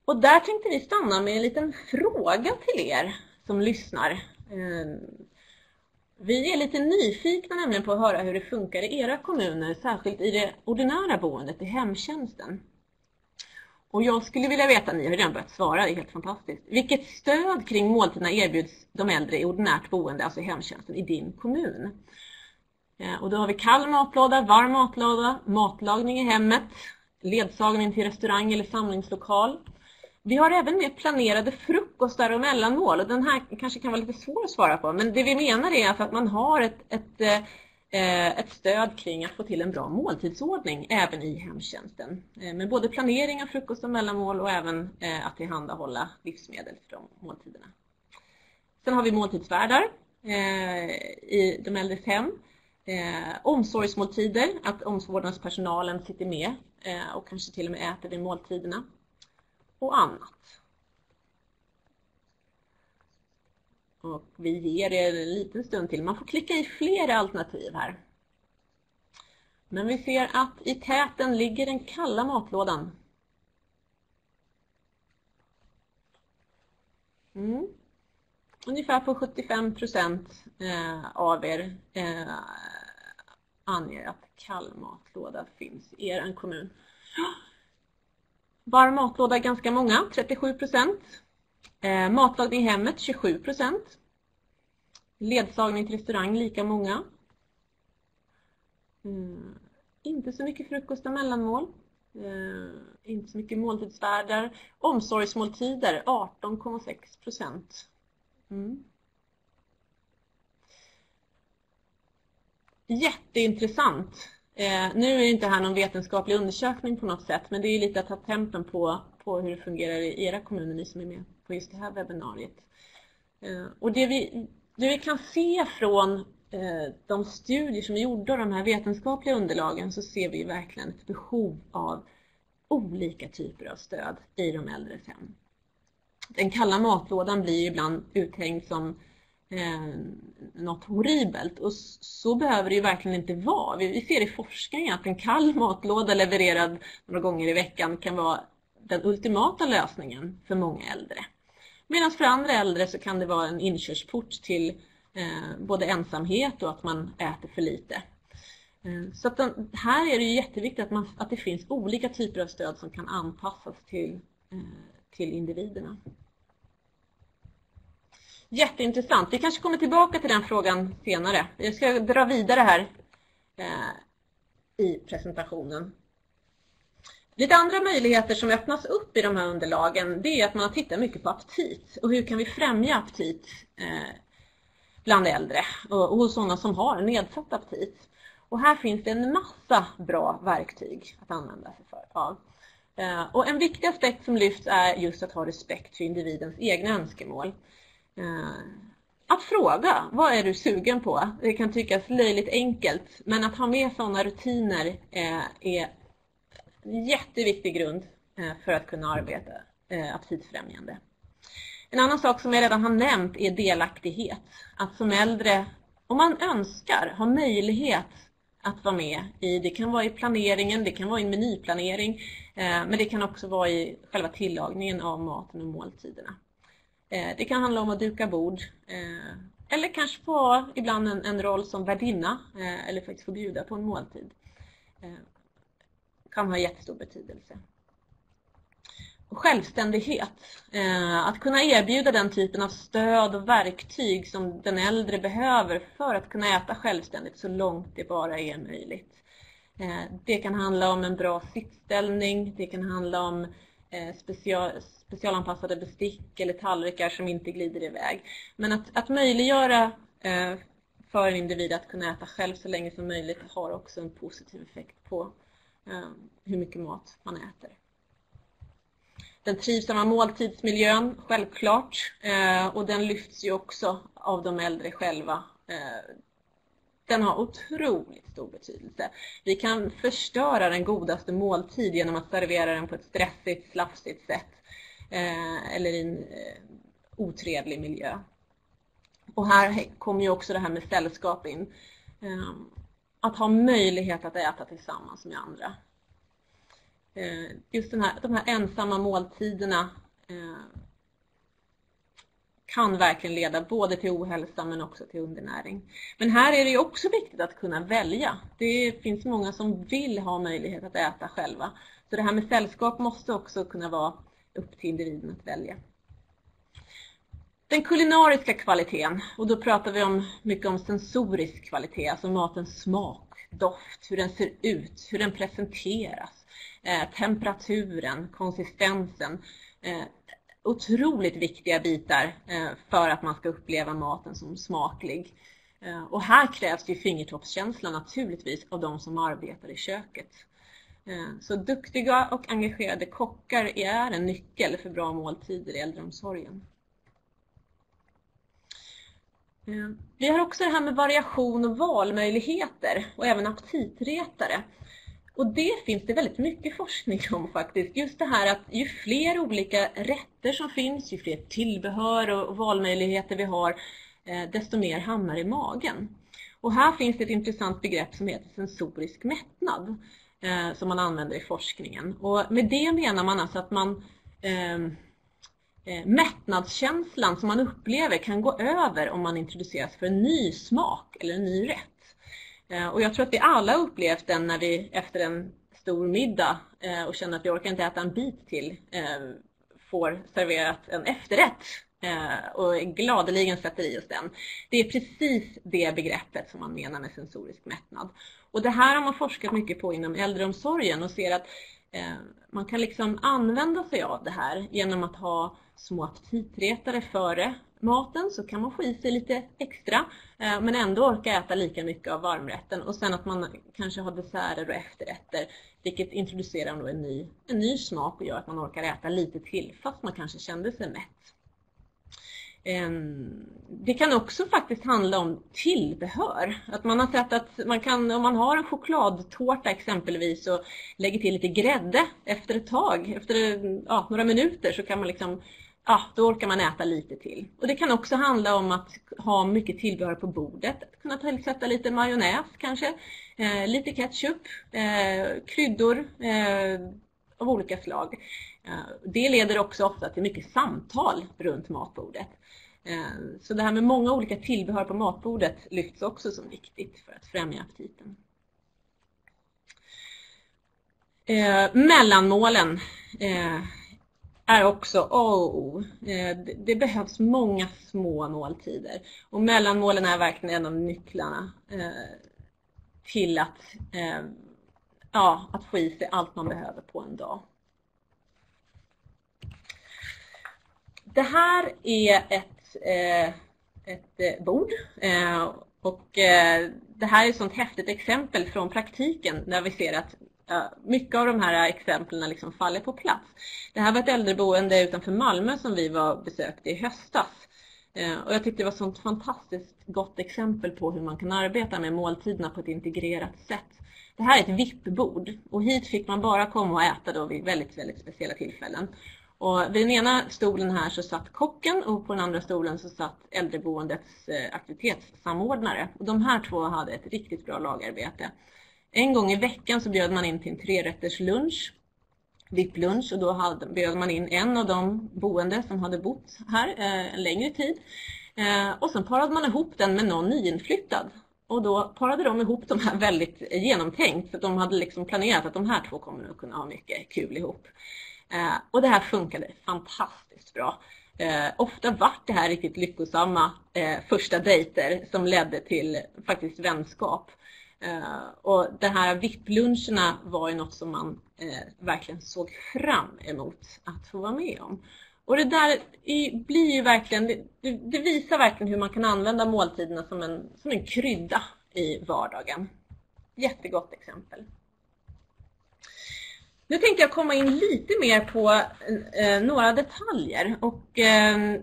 Och där tänkte vi stanna med en liten fråga till er som lyssnar. Ehm, vi är lite nyfikna nämligen på att höra hur det funkar i era kommuner, särskilt i det ordinära boendet, i hemtjänsten. Och jag skulle vilja veta, ni har redan börjat svara, det är helt fantastiskt. Vilket stöd kring måltiderna erbjuds de äldre i ordinärt boende, alltså i hemtjänsten, i din kommun? Eh, och då har vi kall matlåda, varm matlåda, matlagning i hemmet, ledsagning till restaurang eller samlingslokal. Vi har även med planerade frukostar och mellanmål och den här kanske kan vara lite svår att svara på men det vi menar är att man har ett, ett eh, ett stöd kring att få till en bra måltidsordning även i hemtjänsten. Eh, med både planering av frukost och mellanmål och även eh, att tillhandahålla livsmedel för de måltiderna. Sen har vi måltidsvärdar i de äldres hem. Omsorgsmåltider, att omvårdnadspersonalen sitter med och kanske till och med äter vid måltiderna. Och annat. Och vi ger er en liten stund till. Man får klicka i flera alternativ här. Men vi ser att i täten ligger den kalla matlådan. Mm. Ungefär på 75 procent eh, av er eh, anger att kall matlåda finns i er kommun. Varm matlåda ganska många, 37 procent. Eh, matlagning i hemmet 27 procent. Ledsagning till restaurang lika många. Mm, inte så mycket frukost och mellanmål. Eh, inte så mycket måltidsvärdar. Omsorgsmåltider 18,6 procent. Mm. Jätteintressant. Eh, nu är det inte här någon vetenskaplig undersökning på något sätt men det är lite att ta tempen på, på hur det fungerar i era kommuner, ni som är med på just det här webbinariet. Eh, och det vi, det vi kan se från eh, de studier som är gjorda och de här vetenskapliga underlagen så ser vi verkligen ett behov av olika typer av stöd i de äldres hem. Den kalla matlådan blir ibland uthängd som eh, något horribelt och så behöver det ju verkligen inte vara. Vi, vi ser i forskningen att en kall matlåda levererad några gånger i veckan kan vara den ultimata lösningen för många äldre. Medan för andra äldre så kan det vara en inkörsport till eh, både ensamhet och att man äter för lite. Eh, så att den, här är det jätteviktigt att, man, att det finns olika typer av stöd som kan anpassas till, eh, till individerna. Jätteintressant. Vi kanske kommer tillbaka till den frågan senare. Jag ska dra vidare här eh, i presentationen. Lite andra möjligheter som öppnas upp i de här underlagen det är att man tittar mycket på aptit och hur kan vi främja aptit eh, bland äldre och hos sådana som har nedsatt aptit. Och här finns det en massa bra verktyg att använda sig för, av. Eh, och en viktig aspekt som lyfts är just att ha respekt för individens egna önskemål. Eh, att fråga, vad är du sugen på? Det kan tyckas löjligt enkelt, men att ha med sådana rutiner eh, är en jätteviktig grund eh, för att kunna arbeta aptitfrämjande. En annan sak som jag redan har nämnt är delaktighet. Att som äldre, om man önskar, ha möjlighet att vara med i, det kan vara i planeringen, det kan vara i menyplanering, men det kan också vara i själva tillagningen av maten och måltiderna. Eh, det kan handla om att duka bord, eh, eller kanske få ibland en, en roll som värdinna, eh, eller faktiskt få bjuda på en måltid. kan ha jättestor betydelse självständighet. Att kunna erbjuda den typen av stöd och verktyg som den äldre behöver för att kunna äta självständigt så långt det bara är möjligt. Det kan handla om en bra sittställning, det kan handla om Eh, special, specialanpassade bestick eller tallrikar som inte glider iväg. Men att, att möjliggöra eh, för en individ att kunna äta själv så länge som möjligt har också en positiv effekt på eh, hur mycket mat man äter. Den trivsamma måltidsmiljön, självklart. Och den lyfts ju också av de äldre själva. Den har otroligt stor betydelse. Vi kan förstöra den godaste måltid genom att servera den på ett stressigt, slafsigt sätt. Eh, eller i en eh, otrevlig miljö. Och här kommer ju också det här med sällskap in. Eh, att ha möjlighet att äta tillsammans med andra. Eh, just den här, de här ensamma måltiderna eh, kan verkligen leda både till ohälsa men också till undernäring. Men här är det också viktigt att kunna välja. Det finns många som vill ha möjlighet att äta själva. Så det här med sällskap måste också kunna vara upp till individen att välja. Den kulinariska kvaliteten, och då pratar vi om, mycket om sensorisk kvalitet, alltså matens smak, doft, hur den ser ut, hur den presenteras Eh, temperaturen, konsistensen. Eh, otroligt viktiga bitar eh, för att man ska uppleva maten som smaklig. Eh, och här krävs ju fingertoppskänsla naturligtvis av de som arbetar i köket. Eh, så duktiga och engagerade kockar är en nyckel för bra måltider i äldreomsorgen. Vi har också det här med variation och valmöjligheter och även aptitretare. Och det finns det väldigt mycket forskning om faktiskt. Just det här att ju fler olika rätter som finns, ju fler tillbehör och valmöjligheter vi har, eh, desto mer hamnar i magen. Och här finns det ett intressant begrepp som heter sensorisk mättnad eh, som man använder i forskningen. Och med det menar man alltså att man ehm, eh, mättnadskänslan som man upplever kan gå över om man introduceras för en ny smak eller en ny rätt. Eh, och jag tror att vi alla upplevt den när vi efter en stor middag eh, och känner att vi orkar inte äta en bit till eh, får serverat en efterrätt och gladeligen sätter i oss den. Det är precis det begreppet som man menar med sensorisk mättnad. Och det här har man forskat mycket på inom äldreomsorgen och ser att man kan liksom använda sig av det här genom att ha små aptitretare före maten så kan man få i sig lite extra eh, men ändå orka äta lika mycket av varmrätten och sen att man kanske har desserter och efterrätter vilket introducerar en ny, en ny smak och gör att man orkar äta lite till fast man kanske kände sig mätt. Ehm, det kan också faktiskt handla om tillbehör. Att man har sett att man kan, om man har en chokladtårta exempelvis och lägger till lite grädde efter ett tag, efter ja, några minuter så kan man liksom ja, då orkar man äta lite till. Och Det kan också handla om att ha mycket tillbehör på bordet. Att kunna tillsätta lite majonnäs kanske, eh, lite ketchup, eh, kryddor eh, av olika slag. Eh, det leder också ofta till mycket samtal runt matbordet. Eh, så det här med många olika tillbehör på matbordet lyfts också som viktigt för att främja aptiten. Eh, mellanmålen eh, är också, A och O. Eh, det behövs många små måltider. Och mellanmålen är verkligen en av nycklarna eh, till att, eh, ja, att få i sig allt man behöver på en dag. Det här är ett, ett bord Och det här är ett sånt häftigt exempel från praktiken där vi ser att mycket av de här exemplen liksom faller på plats. Det här var ett äldreboende utanför Malmö som vi var besökte i höstas. Eh, och jag tyckte det var ett sånt fantastiskt gott exempel på hur man kan arbeta med måltiderna på ett integrerat sätt. Det här är ett VIP-bord och hit fick man bara komma och äta då vid väldigt, väldigt speciella tillfällen. Och vid den ena stolen här så satt kocken och på den andra stolen så satt äldreboendets eh, aktivitetssamordnare. Och de här två hade ett riktigt bra lagarbete. En gång i veckan så bjöd man in till en trerätters lunch, VIP-lunch, och då hade, bjöd man in en av de boende som hade bott här eh, en längre tid. Eh, och sen parade man ihop den med någon nyinflyttad. Och då parade de ihop de här väldigt genomtänkt, för de hade liksom planerat att de här två kommer att kunna ha mycket kul ihop. Eh, och det här funkade fantastiskt bra. Eh, ofta vart det här riktigt lyckosamma eh, första dejter som ledde till faktiskt vänskap. Eh, och de här VIP-luncherna var ju något som man eh, verkligen såg fram emot att få vara med om. Och det där blir ju verkligen, det, det, visar verkligen hur man kan använda måltiderna som en, som en krydda i vardagen. Jättegott exempel. Nu tänkte jag komma in lite mer på eh, några detaljer. Och, eh,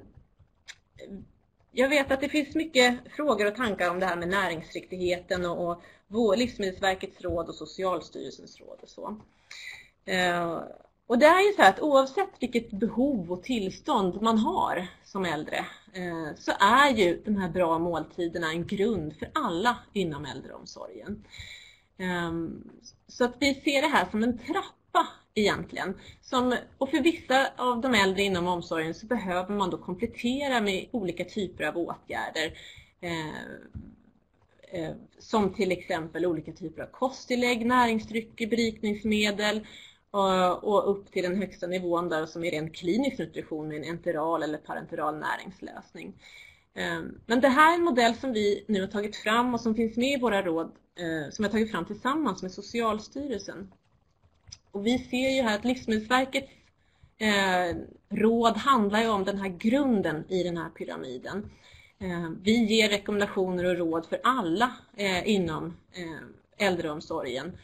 jag vet att det finns mycket frågor och tankar om det här med näringsriktigheten och, och Livsmedelsverkets råd och Socialstyrelsens råd och så. Eh, och det är ju så att oavsett vilket behov och tillstånd man har som äldre eh, så är ju de här bra måltiderna en grund för alla inom äldreomsorgen. Eh, så att vi ser det här som en trappa egentligen. Som, och för vissa av de äldre inom omsorgen så behöver man då komplettera med olika typer av åtgärder. Eh, som till exempel olika typer av kosttillägg, näringsdrycker, berikningsmedel eh, och, upp till den högsta nivån där som är ren klinisk nutrition med en enteral eller parenteral näringslösning. Eh, men det här är en modell som vi nu har tagit fram och som finns med i våra råd som vi har tagit fram tillsammans med Socialstyrelsen. Och vi ser ju här att Livsmedelsverkets råd handlar ju om den här grunden i den här pyramiden. Eh, vi ger rekommendationer och råd för alla eh, inom eh, äldreomsorgen.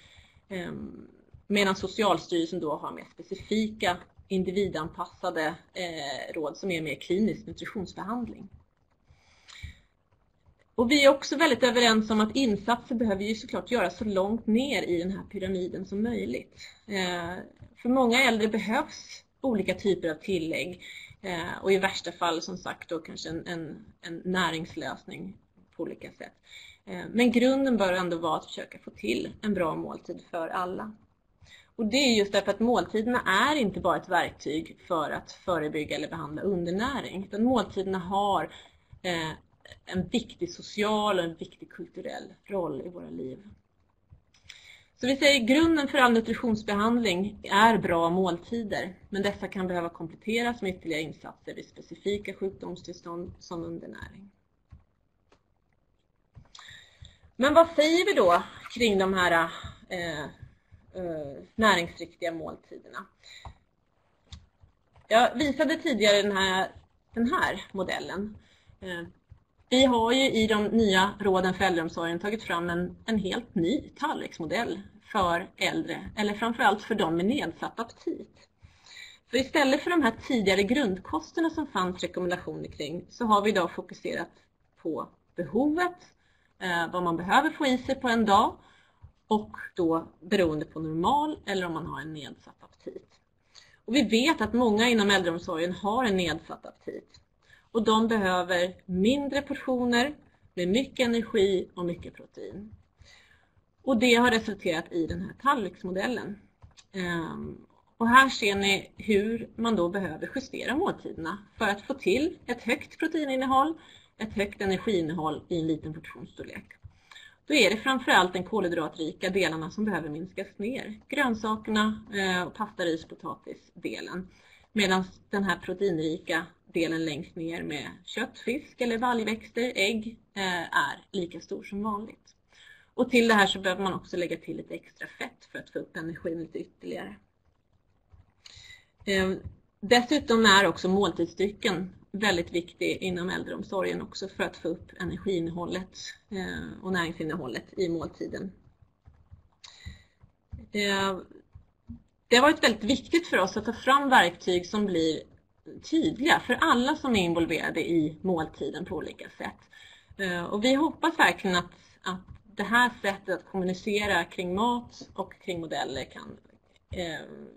Medan Socialstyrelsen då har mer specifika individanpassade råd som är mer klinisk nutritionsbehandling. Och vi är också väldigt överens om att insatser behöver ju såklart göras så långt ner i den här pyramiden som möjligt. För många äldre behövs olika typer av tillägg Eh, och i värsta fall som sagt då kanske en, en, en näringslösning på olika sätt. Eh, men grunden bör ändå vara att försöka få till en bra måltid för alla. Och det är just därför att måltiderna är inte bara ett verktyg för att förebygga eller behandla undernäring. Utan måltiderna har eh, en viktig social och en viktig kulturell roll i våra liv. Så vi säger grunden för all nutritionsbehandling är bra måltider, men dessa kan behöva kompletteras med ytterligare insatser vid specifika sjukdomstillstånd som undernäring. Men vad säger vi då kring de här eh, eh, näringsriktiga måltiderna? Jag visade tidigare den här, den här modellen. Eh, vi har ju i de nya råden för äldreomsorgen tagit fram en, en helt ny tallriksmodell för äldre, eller framförallt för de med nedsatt aptit. Så istället för de här tidigare grundkosterna som fanns rekommendationer kring så har vi idag fokuserat på behovet, eh, vad man behöver få i sig på en dag och då beroende på normal eller om man har en nedsatt aptit. Och vi vet att många inom äldreomsorgen har en nedsatt aptit och de behöver mindre portioner med mycket energi och mycket protein. Och det har resulterat i den här tallriksmodellen. Ehm, och här ser ni hur man då behöver justera måltiderna för att få till ett högt proteininnehåll, ett högt energiinnehåll i en liten portionsstorlek. Då är det framförallt den kolhydratrika delarna som behöver minskas ner. Grönsakerna, eh, och pasta, ris, potatis delen. Medan den här proteinrika delen längst ner med kött, fisk eller baljväxter, ägg eh, är lika stor som vanligt. Och till det här så behöver man också lägga till lite extra fett för att få upp energin lite ytterligare. Ehm, dessutom är också måltidsdrycken väldigt viktig inom äldreomsorgen också för att få upp energiinnehållet ehm, och näringsinnehållet i måltiden. Ehm, det har varit väldigt viktigt för oss att ta fram verktyg som blir tydliga för alla som är involverade i måltiden på olika sätt. Och vi hoppas verkligen att, att det här sättet att kommunicera kring mat och kring modeller kan, ehm,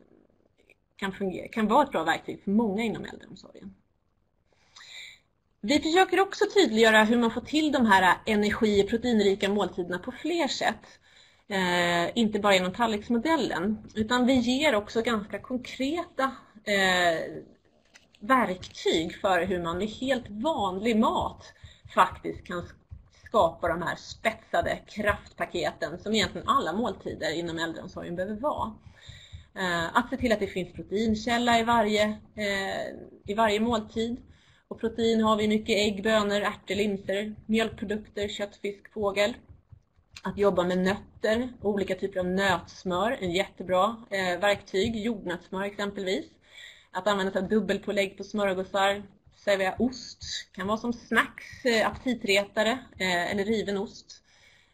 kan, fungera, kan vara ett bra verktyg för många inom äldreomsorgen. Vi försöker också tydliggöra hur man får till de här energi och proteinrika måltiderna på fler sätt. Eh, inte bara genom tallriksmodellen, utan vi ger också ganska konkreta eh, verktyg för hur man med helt vanlig mat faktiskt kan skapa de här spetsade kraftpaketen som egentligen alla måltider inom äldreomsorgen behöver vara. Eh, att se till att det finns proteinkälla i varje, eh, i varje måltid. Och protein har vi mycket ägg, bönor, ärtor, linser, mjölkprodukter, kött, fisk, fågel. Att jobba med nötter, olika typer av nötsmör, en jättebra eh, verktyg, jordnötssmör exempelvis. Att använda sig av dubbelpålägg på smörgåsar, servera ost, kan vara som snacks, eh, aptitretare eh, eller riven ost.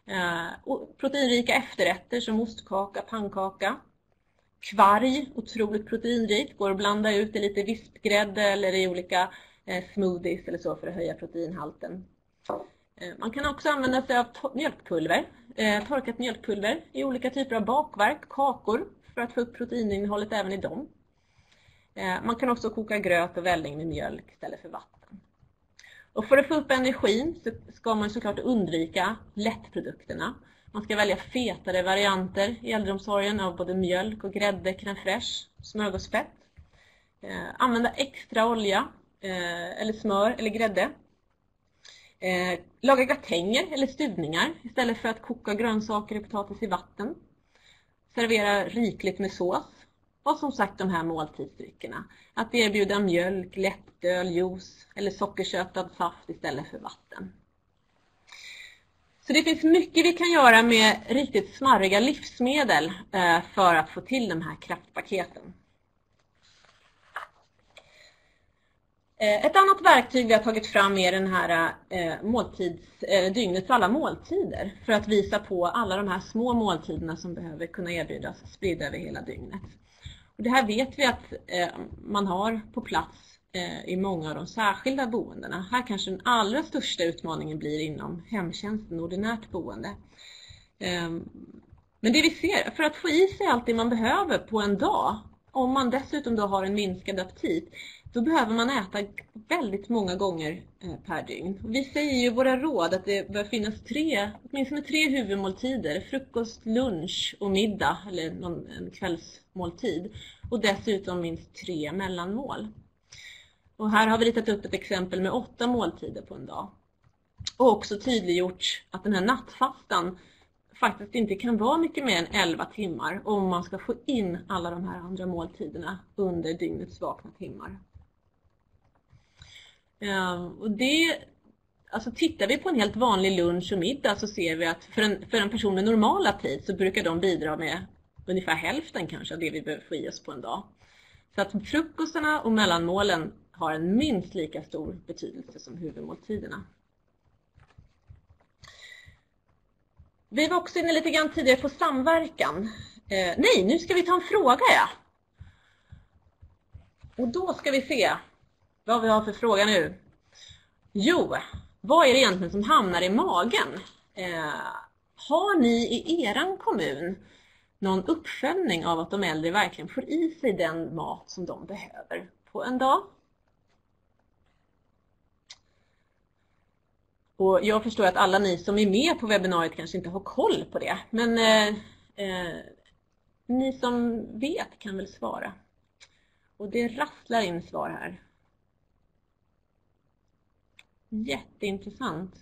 Eh, och proteinrika efterrätter som ostkaka, pannkaka. Kvarg, otroligt proteinrikt, går att blanda ut i lite vispgrädde eller i olika smoothies eller så för att höja proteinhalten. Man kan också använda sig av mjölkpulver, torkat mjölkpulver i olika typer av bakverk, kakor, för att få upp proteininnehållet även i dem. Eh, man kan också koka gröt och välling med mjölk istället för vatten. Och för att få upp energin så ska man såklart undvika lättprodukterna. Man ska välja fetare varianter i äldreomsorgen av både mjölk och grädde, crème fraîche, smörgåsfett. Eh, använda extra olja eh, eller smör eller grädde. Laga gratänger eller stuvningar istället för att koka grönsaker och potatis i vatten. Servera rikligt med sås och som sagt de här måltidsdryckerna. Att erbjuda mjölk, lättöl, juice eller sockersötad saft istället för vatten. Så det finns mycket vi kan göra med riktigt smarriga livsmedel eh, för att få till de här kraftpaketen. Eh, ett annat verktyg vi har tagit fram är den här eh, måltids, dygnets alla måltider för att visa på alla de här små måltiderna som behöver kunna erbjudas spridda över hela dygnet. Det här vet vi att eh, man har på plats eh, i många av de särskilda boendena. Här kanske den allra största utmaningen blir inom hemtjänsten, ordinärt boende. Ehm, men det vi ser, för att få i sig allt det man behöver på en dag, om man dessutom då har en minskad aptit, då behöver man äta väldigt många gånger eh, per dygn. Vi säger ju i våra råd att det bör finnas tre, åtminstone tre huvudmåltider, frukost, lunch och middag eller någon, en kvällsmåltid, och dessutom minst tre mellanmål. Och här har vi ritat upp ett exempel med åtta måltider på en dag. Och också tydliggjort att den här nattfastan faktiskt inte kan vara mycket mer än 11 timmar om man ska få in alla de här andra måltiderna under dygnets vakna timmar. Ehm, och det, alltså tittar vi på en helt vanlig lunch och middag så ser vi att för en, för en person med normala tid så brukar de bidra med ungefär hälften kanske av det vi behöver få i oss på en dag. Så att frukostarna och mellanmålen har en minst lika stor betydelse som huvudmåltiderna. Vi var också inne lite grann tidigare på samverkan. Eh, nej, nu ska vi ta en fråga ja. Och då ska vi se vad vi har för fråga nu. Jo, vad är det egentligen som hamnar i magen? Eh, har ni i er kommun någon uppföljning av att de äldre verkligen får i sig den mat som de behöver på en dag? Och jag förstår att alla ni som är med på webbinariet kanske inte har koll på det, men eh, eh, ni som vet kan väl svara. Och det rasslar in svar här. Jätteintressant.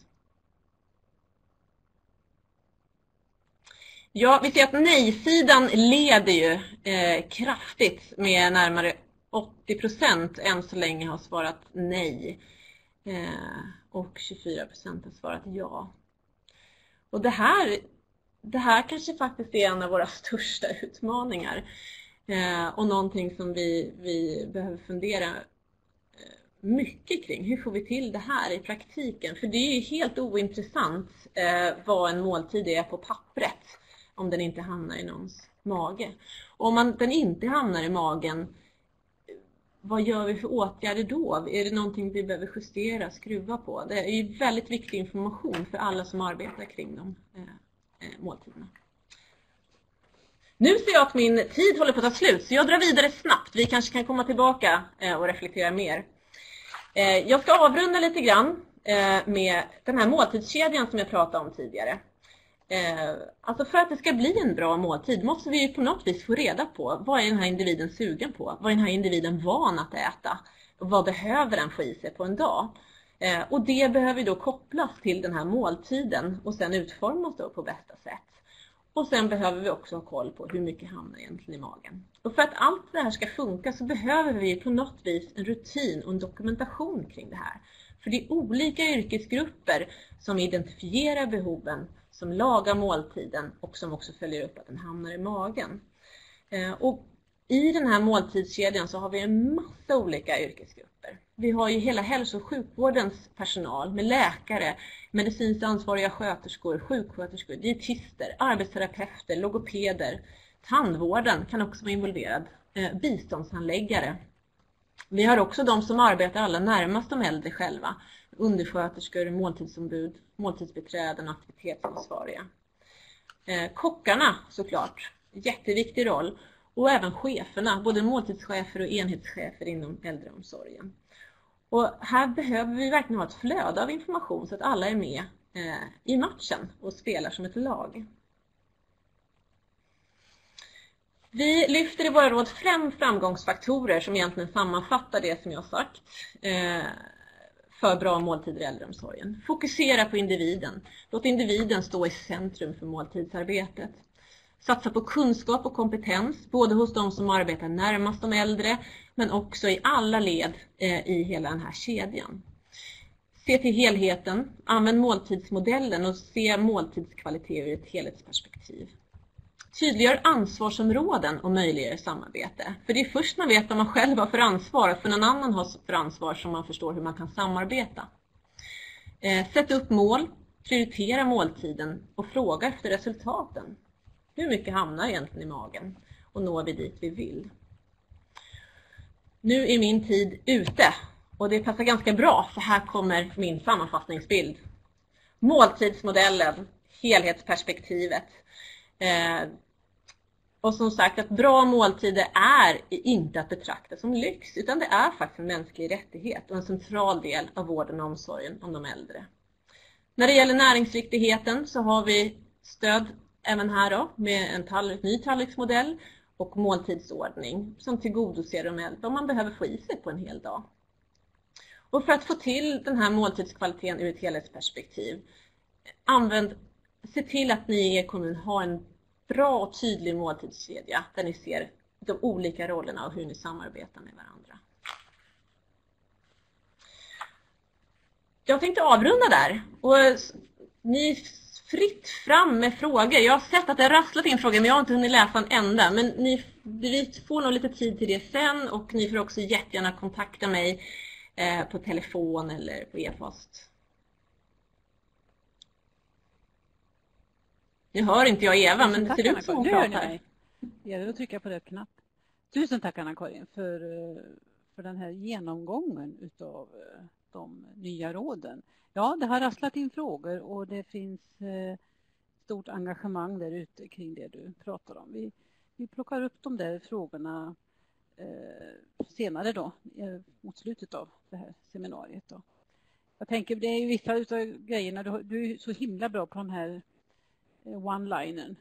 Ja, vi ser att nej-sidan leder ju eh, kraftigt med närmare 80 procent än så länge har svarat nej. Eh, och 24 procent har svarat ja. Och det här, det här kanske faktiskt är en av våra största utmaningar. Eh, och någonting som vi, vi behöver fundera mycket kring. Hur får vi till det här i praktiken? För det är ju helt ointressant eh, vad en måltid är på pappret om den inte hamnar i någons mage. Och om man, den inte hamnar i magen, vad gör vi för åtgärder då? Är det någonting vi behöver justera, skruva på? Det är ju väldigt viktig information för alla som arbetar kring de eh, eh måltiderna. Nu ser jag att min tid håller på att ta slut så jag drar vidare snabbt. Vi kanske kan komma tillbaka eh, och reflektera mer. Eh, jag ska avrunda lite grann eh, med den här måltidskedjan som jag pratade om tidigare. Eh, alltså för att det ska bli en bra måltid måste vi på något vis få reda på vad är den här individen sugen på? Vad är den här individen van att äta? vad behöver den få i sig på en dag? Och det behöver då kopplas till den här måltiden och sen utformas då på bästa sätt. Och sen behöver vi också ha koll på hur mycket hamnar egentligen i magen. Och för att allt det här ska funka så behöver vi på något vis en rutin och en dokumentation kring det här. För det är olika yrkesgrupper som identifierar behoven, som lagar måltiden och som också följer upp att den hamnar i magen. Eh, och i den här måltidskedjan så har vi en massa olika yrkesgrupper. Vi har ju hela hälso och sjukvårdens personal med läkare, medicinskt ansvariga sköterskor, sjuksköterskor, dietister, arbetsterapeuter, logopeder. Tandvården kan också vara involverad, eh, biståndshandläggare. Vi har också de som arbetar allra närmast de äldre själva, undersköterskor, måltidsombud, måltidsbiträden och aktivitetsansvariga. Eh, kockarna såklart, jätteviktig roll och även cheferna, både måltidschefer och enhetschefer inom äldreomsorgen. Och här behöver vi verkligen ha ett flöde av information så att alla är med eh, i matchen och spelar som ett lag. Vi lyfter i våra råd fem framgångsfaktorer som egentligen sammanfattar det som jag sagt eh, för bra måltider i äldreomsorgen. Fokusera på individen. Låt individen stå i centrum för måltidsarbetet. Satsa på kunskap och kompetens, både hos de som arbetar närmast de äldre, men också i alla led eh, i hela den här kedjan. Se till helheten, använd måltidsmodellen och se måltidskvalitet ur ett helhetsperspektiv. Tydliggör ansvarsområden och möjliggör samarbete. För det är först när man vet vad man själv har för ansvar och för någon annan har för ansvar som man förstår hur man kan samarbeta. Eh, sätt upp mål, prioritera måltiden och fråga efter resultaten. Hur mycket hamnar egentligen i magen? Och når vi dit vi vill? Nu är min tid ute och det passar ganska bra för här kommer min sammanfattningsbild. Måltidsmodellen, helhetsperspektivet. Eh, och som sagt att bra måltider är inte att betrakta som lyx utan det är faktiskt en mänsklig rättighet och en central del av vården och omsorgen om de äldre. När det gäller näringsriktigheten så har vi stöd även här då med en tallrik, ny tallriksmodell och måltidsordning som tillgodoser de äldre om man behöver få i sig på en hel dag. Och för att få till den här måltidskvaliteten ur ett helhetsperspektiv, använd, se till att ni i er kommun har en bra och tydlig måltidskedja där ni ser de olika rollerna och hur ni samarbetar med varandra. Jag tänkte avrunda där. Och ni fritt fram med frågor. Jag har sett att det har rasslat in frågor men jag har inte hunnit läsa en enda. Men ni, vi får nog lite tid till det sen och ni får också jättegärna kontakta mig eh, på telefon eller på e-post. Nu hör inte jag Eva men det ser ut som hon pratar. Det gäller att trycka på rätt knapp. Tusen tack Anna-Karin för, eh, för den här genomgången utav eh, de nya råden. Ja, det har rasslat in frågor och det finns eh, stort engagemang där ute kring det du pratar om. Vi, vi plockar upp de där frågorna senare då, mot slutet av det här seminariet. Då. Jag tänker, det är ju vissa av grejerna, du, du är så himla bra på de här eh, one-linen.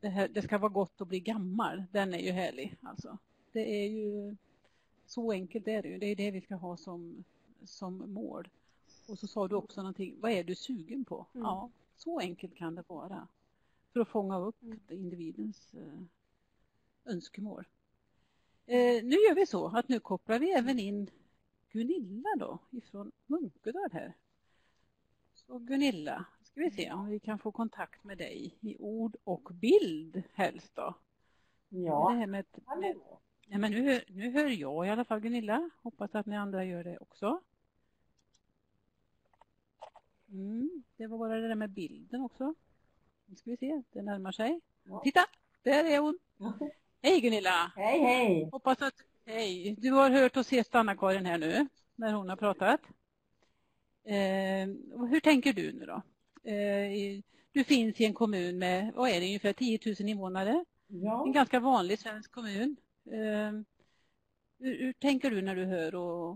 Det, det ska vara gott att bli gammal, den är ju härlig. Alltså. Det är ju så enkelt är det ju. Det är det vi ska ha som, som mål. Och så sa du också någonting, vad är du sugen på? Mm. Ja, så enkelt kan det vara. För att fånga upp mm. individens eh, önskemål. Eh, nu gör vi så att nu kopplar vi även in Gunilla då ifrån Munkedal här. Så Gunilla, ska vi se om vi kan få kontakt med dig i ord och bild helst då. Ja. Det här med, med Ja, men nu, nu hör jag i alla fall Gunilla. Hoppas att ni andra gör det också. Mm, det var bara det där med bilden också. Nu ska vi se, det närmar sig. Ja. Titta, där är hon. Ja. Hej Gunilla! Hej hej! Hoppas att, hej, du har hört och sett Anna-Karin här nu när hon har pratat. Eh, hur tänker du nu då? Eh, du finns i en kommun med, vad är det, ungefär 10 000 invånare. Ja. En ganska vanlig svensk kommun. Eh, hur, hur, tänker du när du hör och,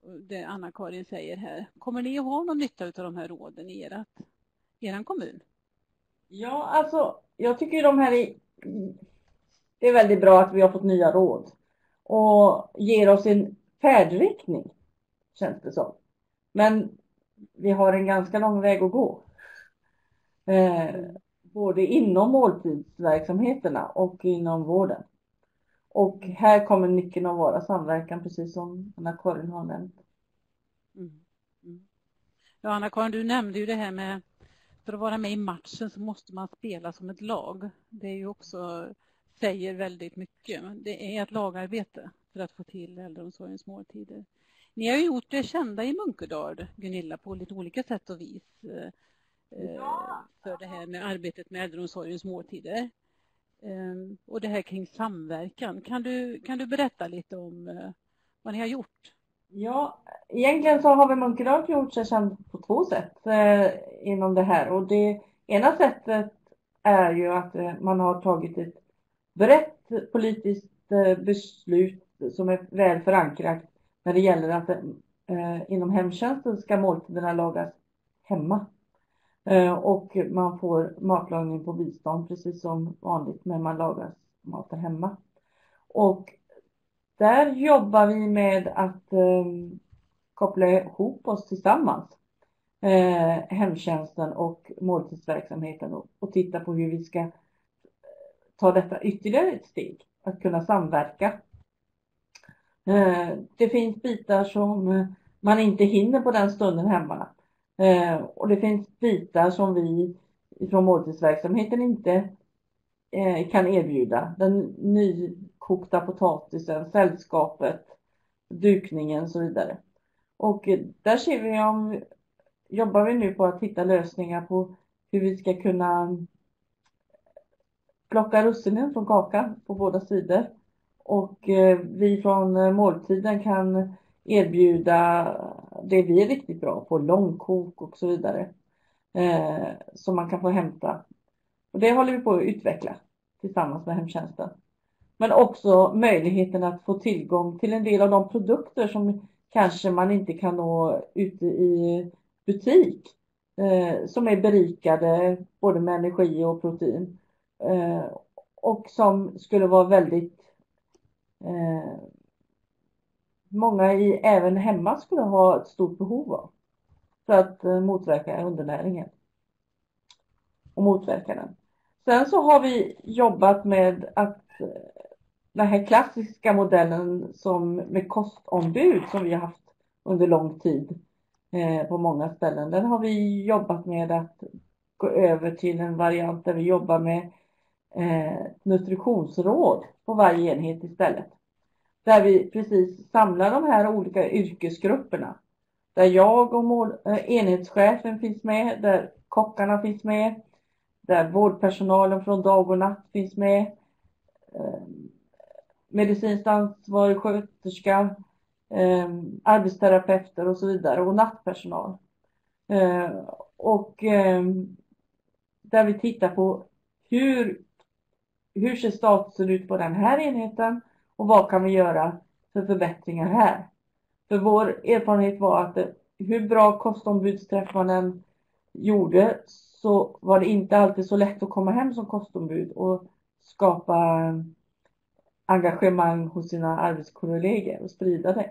och det Anna-Karin säger här? Kommer ni att ha någon nytta av de här råden i ert, er kommun? Ja, alltså jag tycker de här är, det är väldigt bra att vi har fått nya råd och ger oss en färdriktning, känns det som. Men vi har en ganska lång väg att gå. Eh, både inom måltidsverksamheterna och inom vården. Och här kommer nyckeln att vara samverkan, precis som Anna-Karin har nämnt. Mm. Mm. Ja, Anna-Karin, du nämnde ju det här med för att vara med i matchen så måste man spela som ett lag. Det är ju också, säger väldigt mycket. Det är ett lagarbete för att få till äldreomsorgens måltider. Ni har gjort det kända i Munkedal, Gunilla, på lite olika sätt och vis. Eh, ja. För det här med arbetet med äldreomsorgens måltider. Ehm, och det här kring samverkan. Kan du, kan du berätta lite om eh, vad ni har gjort? Ja, egentligen så har vi Munkedal gjort sig känd på två sätt eh, inom det här. Och det ena sättet är ju att eh, man har tagit ett brett politiskt eh, beslut som är väl förankrat när det gäller att eh, inom hemtjänsten ska måltiderna lagas hemma. Eh, och man får matlagning på bistånd precis som vanligt men man lagar maten hemma. Och där jobbar vi med att eh, koppla ihop oss tillsammans. Eh, hemtjänsten och måltidsverksamheten och, och titta på hur vi ska eh, ta detta ytterligare ett steg. Att kunna samverka. Eh, det finns bitar som eh, man inte hinner på den stunden hemma. Eh, och det finns bitar som vi från måltidsverksamheten inte kan erbjuda. Den nykokta potatisen, sällskapet, dukningen och så vidare. Och där ser vi om, jobbar vi nu på att hitta lösningar på hur vi ska kunna plocka russinen från kakan på båda sidor. Och eh, vi från eh, måltiden kan erbjuda det vi är riktigt bra på, långkok och så vidare. Eh, som man kan få hämta. Och det håller vi på att utveckla tillsammans med hemtjänsten. Men också möjligheten att få tillgång till en del av de produkter som kanske man inte kan nå ute i butik. Eh, som är berikade både med energi och protein. Eh, och som skulle vara väldigt eh, många i, även hemma skulle ha ett stort behov av. För att eh, motverka undernäringen. Och motverka den. Sen så har vi jobbat med att eh, den här klassiska modellen som med kostombud som vi har haft under lång tid eh, på många ställen. Den har vi jobbat med att gå över till en variant där vi jobbar med eh, nutritionsråd på varje enhet istället. Där vi precis samlar de här olika yrkesgrupperna. Där jag och mål, eh, enhetschefen finns med, där kockarna finns med, där vårdpersonalen från dag och natt finns med. Eh, medicinskt ansvarig sköterska, eh, arbetsterapeuter och så vidare och nattpersonal. Eh, och eh, där vi tittar på hur, hur ser statusen ut på den här enheten och vad kan vi göra för förbättringar här? För vår erfarenhet var att hur bra kostombudsträff man än gjorde så var det inte alltid så lätt att komma hem som kostombud och skapa engagemang hos sina arbetskollegor och sprida det.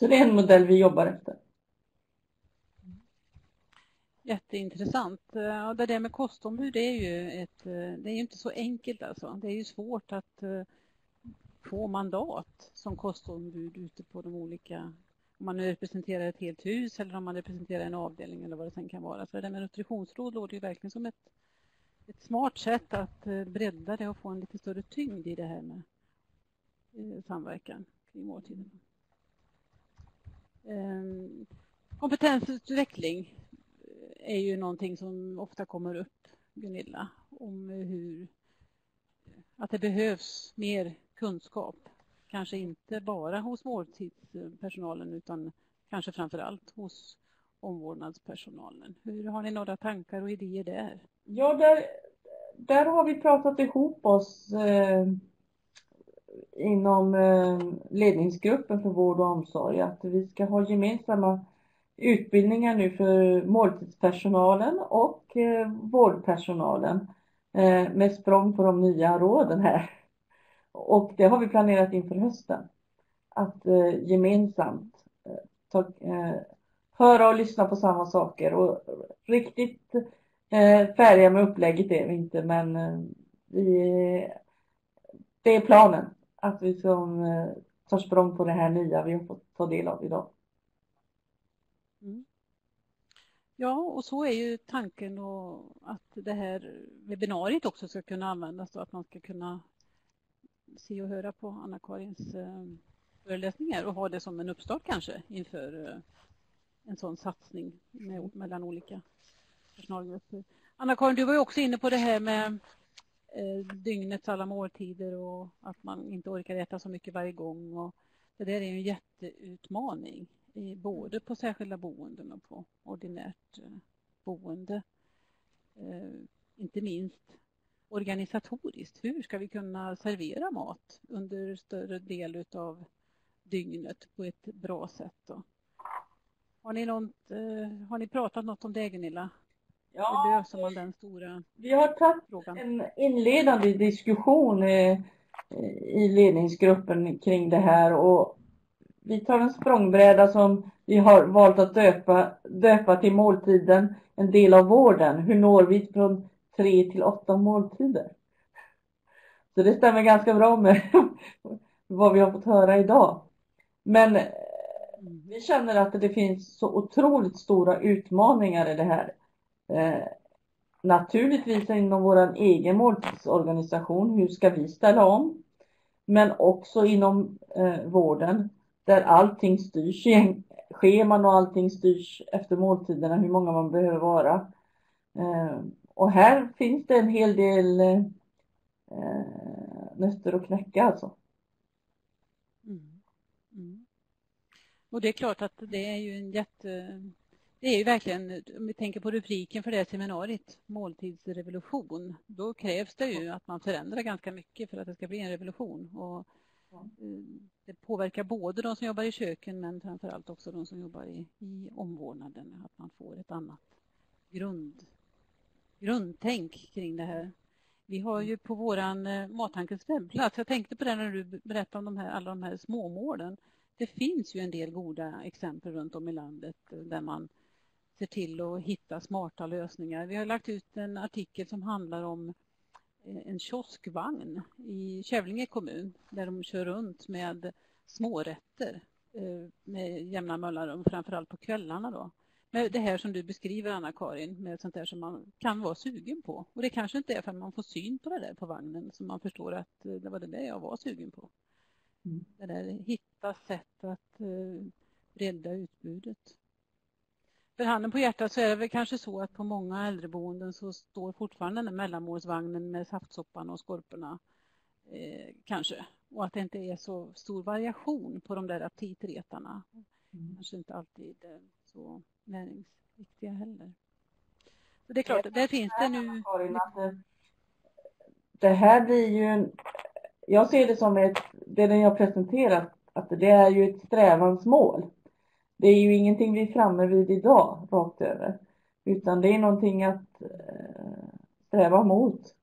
Så det är en modell vi jobbar efter. Jätteintressant. Eh, och det där med kostombud det är ju ett, eh, det är inte så enkelt alltså. Det är ju svårt att eh, få mandat som kostombud ute på de olika om man nu representerar ett helt hus eller om man representerar en avdelning eller vad det sen kan vara. Så det där med nutritionsråd låter ju verkligen som ett, ett smart sätt att bredda det och få en lite större tyngd i det här med samverkan kring måltiderna. Ehm, kompetensutveckling är ju någonting som ofta kommer upp, Gunilla, om hur att det behövs mer kunskap. Kanske inte bara hos måltidspersonalen utan kanske framför allt hos omvårdnadspersonalen. Hur Har ni några tankar och idéer där? Ja, där, där har vi pratat ihop oss eh, inom eh, ledningsgruppen för vård och omsorg att vi ska ha gemensamma utbildningar nu för måltidspersonalen och eh, vårdpersonalen eh, med språng på de nya råden här. Och det har vi planerat inför hösten. Att eh, gemensamt ta, höra och lyssna på samma saker och riktigt färdiga med upplägget är vi inte men vi, det är planen att vi som tar språng på det här nya vi har fått ta del av idag. Mm. Ja, och så är ju tanken och att det här webbinariet också ska kunna användas och att man ska kunna se och höra på Anna-Karins eh, föreläsningar och ha det som en uppstart kanske inför eh, en sån satsning med, mellan olika personalgrupper. Anna-Karin, du var ju också inne på det här med eh, dygnets alla måltider och att man inte orkar äta så mycket varje gång. Och det där är en jätteutmaning, både på särskilda boenden och på ordinärt eh, boende. Eh, inte minst organisatoriskt. Hur ska vi kunna servera mat under större del av dygnet på ett bra sätt? Då? Har ni, något, eh, har ni pratat något om det Gunilla? Ja, Hur löser man den stora vi har tagit frågan? en inledande diskussion i ledningsgruppen kring det här och vi tar en språngbräda som vi har valt att döpa, döpa till måltiden, en del av vården. Hur når vi från tre till åtta måltider? Så det stämmer ganska bra med vad vi har fått höra idag. Men eh, vi känner att det finns så otroligt stora utmaningar i det här. Eh, naturligtvis inom vår egen måltidsorganisation, hur ska vi ställa om? Men också inom eh, vården där allting styrs i scheman och allting styrs efter måltiderna, hur många man behöver vara. Eh, och här finns det en hel del eh, nötter att knäcka alltså. Mm. Mm. Och det är klart att det är ju en jätte... Det är ju verkligen, om vi tänker på rubriken för det här seminariet, måltidsrevolution, då krävs det ju att man förändrar ganska mycket för att det ska bli en revolution. Och Eh, det påverkar både de som jobbar i köken men framförallt också de som jobbar i, i omvårdnaden, att man får ett annat grund, grundtänk kring det här. Vi har ju på våran eh, Mattankens webbplats, alltså jag tänkte på det när du berättade om de här, alla de här småmålen. Det finns ju en del goda exempel runt om i landet eh, där man ser till att hitta smarta lösningar. Vi har lagt ut en artikel som handlar om en kioskvagn i Kävlinge kommun där de kör runt med smårätter med jämna mellanrum, framförallt på kvällarna då med det här som du beskriver Anna-Karin, med sånt där som man kan vara sugen på. Och det kanske inte är för att man får syn på det där på vagnen som man förstår att eh, det var det där jag var sugen på. Mm. Det där hitta sätt att uh, bredda utbudet. För handen på hjärtat så är det väl kanske så att på många äldreboenden så står fortfarande den mellanmålsvagnen med saftsoppan och skorporna eh, kanske. Och att det inte är så stor variation på de där aptitretarna. Mm. Kanske inte alltid eh, så näringsriktiga heller. Så det är klart, där finns det nu... Det här blir ju en... Jag ser det som ett, det ni har presenterat, att det är ju ett strävansmål. Det är ju ingenting vi är framme vid idag, rakt över. Utan det är någonting att eh, sträva mot.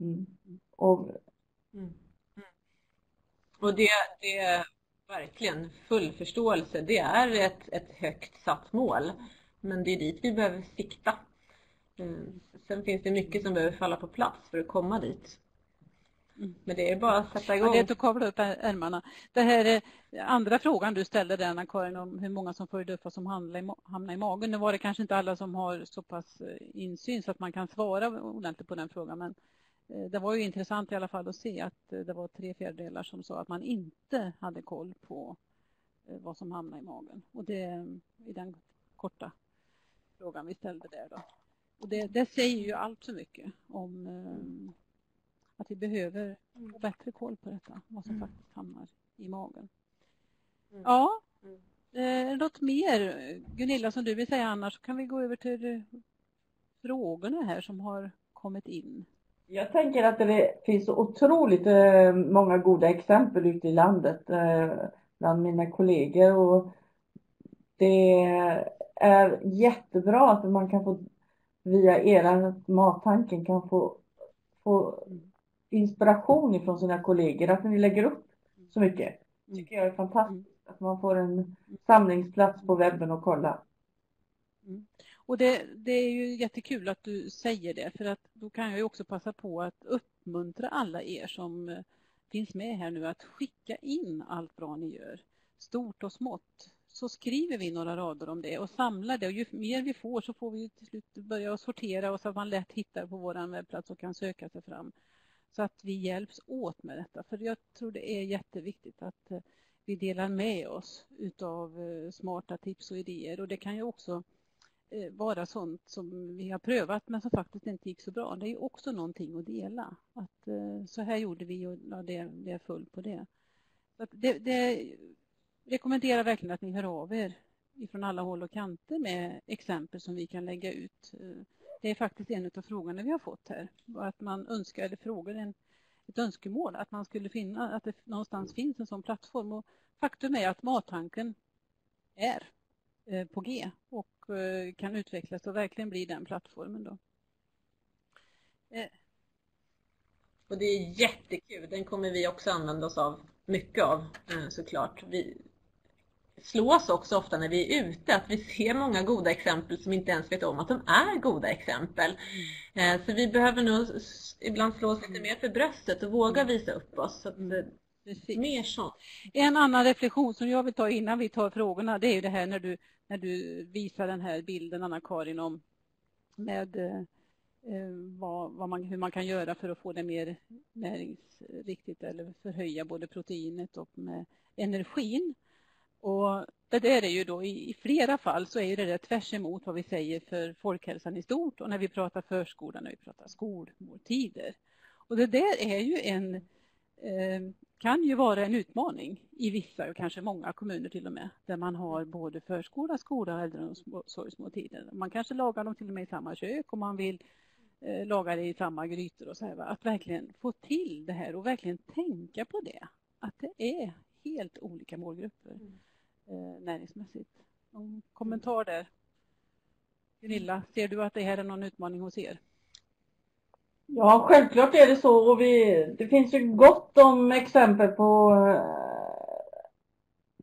Mm. Och, mm. mm. och det, det Verkligen, full förståelse. Det är ett, ett högt satt mål. Men det är dit vi behöver sikta. Mm. Sen finns det mycket som behöver falla på plats för att komma dit. Mm. Men det är bara att sätta igång. Ja, det är att kavla upp ärmarna. Det här andra frågan du ställde där Anna-Karin om hur många som får duffa som hamnar i magen. Nu var det kanske inte alla som har så pass eh, insyn så att man kan svara ordentligt på den frågan. Men det var ju intressant i alla fall att se att det var tre fjärdedelar som sa att man inte hade koll på vad som hamnade i magen. Och det i den korta frågan vi ställde där då. Och det, det säger ju allt för mycket om att vi behöver få bättre koll på detta, vad som mm. faktiskt hamnar i magen. Mm. Ja, mm. eh, något mer Gunilla som du vill säga annars kan vi gå över till frågorna här som har kommit in. Jag tänker att det finns så otroligt eh, många goda exempel ute i landet eh, bland mina kollegor och det är jättebra att man kan få via era mattanken kan få, få inspiration ifrån sina kollegor, att ni lägger upp så mycket. Det tycker jag är fantastiskt, att man får en samlingsplats på webben och kolla. Mm. Och det, det, är ju jättekul att du säger det för att då kan jag också passa på att uppmuntra alla er som eh, finns med här nu att skicka in allt bra ni gör, stort och smått så skriver vi några rader om det och samlar det och ju mer vi får så får vi till slut börja sortera och så att man lätt hittar på vår webbplats och kan söka sig fram. Så att vi hjälps åt med detta för jag tror det är jätteviktigt att eh, vi delar med oss utav eh, smarta tips och idéer och det kan ju också eh, vara sånt som vi har prövat men som faktiskt inte gick så bra. Det är också någonting att dela. Att så här gjorde vi och det, det är full på det. Så det, det rekommenderar verkligen att ni hör av er ifrån alla håll och kanter med exempel som vi kan lägga ut. Det är faktiskt en av frågorna vi har fått här. Att man önskar, eller frågar en, ett önskemål, att man skulle finna att det någonstans finns en sån plattform. Och faktum är att mattanken är eh, på G och eh, kan utvecklas och verkligen bli den plattformen. Då. Eh. Och det är jättekul, den kommer vi också använda oss av mycket av såklart. Vi, slås också ofta när vi är ute att vi ser många goda exempel som inte ens vet om att de är goda exempel. Mm. Så vi behöver nog ibland slå oss lite mer för bröstet och våga visa upp oss. Så att, mm. mer sånt. En annan reflektion som jag vill ta innan vi tar frågorna det är ju det här när du, när du visar den här bilden Anna-Karin om med eh, vad, vad man, hur man kan göra för att få det mer näringsriktigt eller förhöja både proteinet och med energin. Och det där är ju då i, flera fall så är det där tvärs emot vad vi säger för folkhälsan i stort och när vi pratar förskola, när vi pratar skolmåltider. Och det där är ju en, eh, kan ju vara en utmaning i vissa och kanske många kommuner till och med, där man har både förskola, skola och äldreomsorgsmåltider. Man kanske lagar dem till och med i samma kök och man vill eh, laga det i samma grytor och så här. Va? Att verkligen få till det här och verkligen tänka på det. Att det är helt olika målgrupper. Mm näringsmässigt. Någon kommentar där? Gunilla, ser du att det här är någon utmaning hos er? Ja, självklart är det så och vi, det finns ju gott om exempel på eh,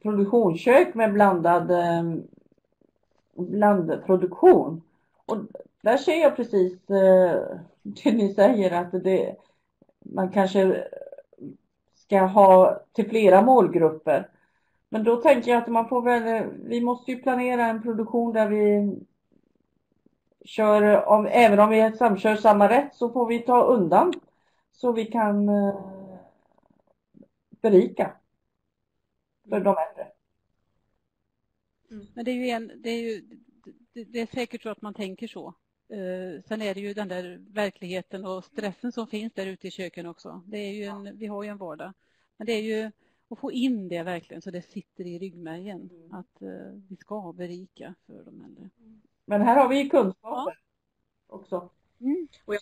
produktionskök med blandad eh, blandproduktion. Och där ser jag precis eh, det ni säger att det, man kanske ska ha till flera målgrupper. Men då tänker jag att man får väl, eh, vi måste ju planera en produktion där vi kör, om, även om vi samkör samma rätt så får vi ta undan så vi kan eh, berika för de äldre. Mm. Men det är ju en, det är ju, det är säkert så att man tänker så. Eh, sen är det ju den där verkligheten och stressen som finns där ute i köken också. Det är ju en, vi har ju en vardag. Men det är ju och få in det verkligen så det sitter i ryggmärgen mm. att uh, vi ska berika för de äldre. Men här har vi kunskaper ja. också. Mm. Och jag,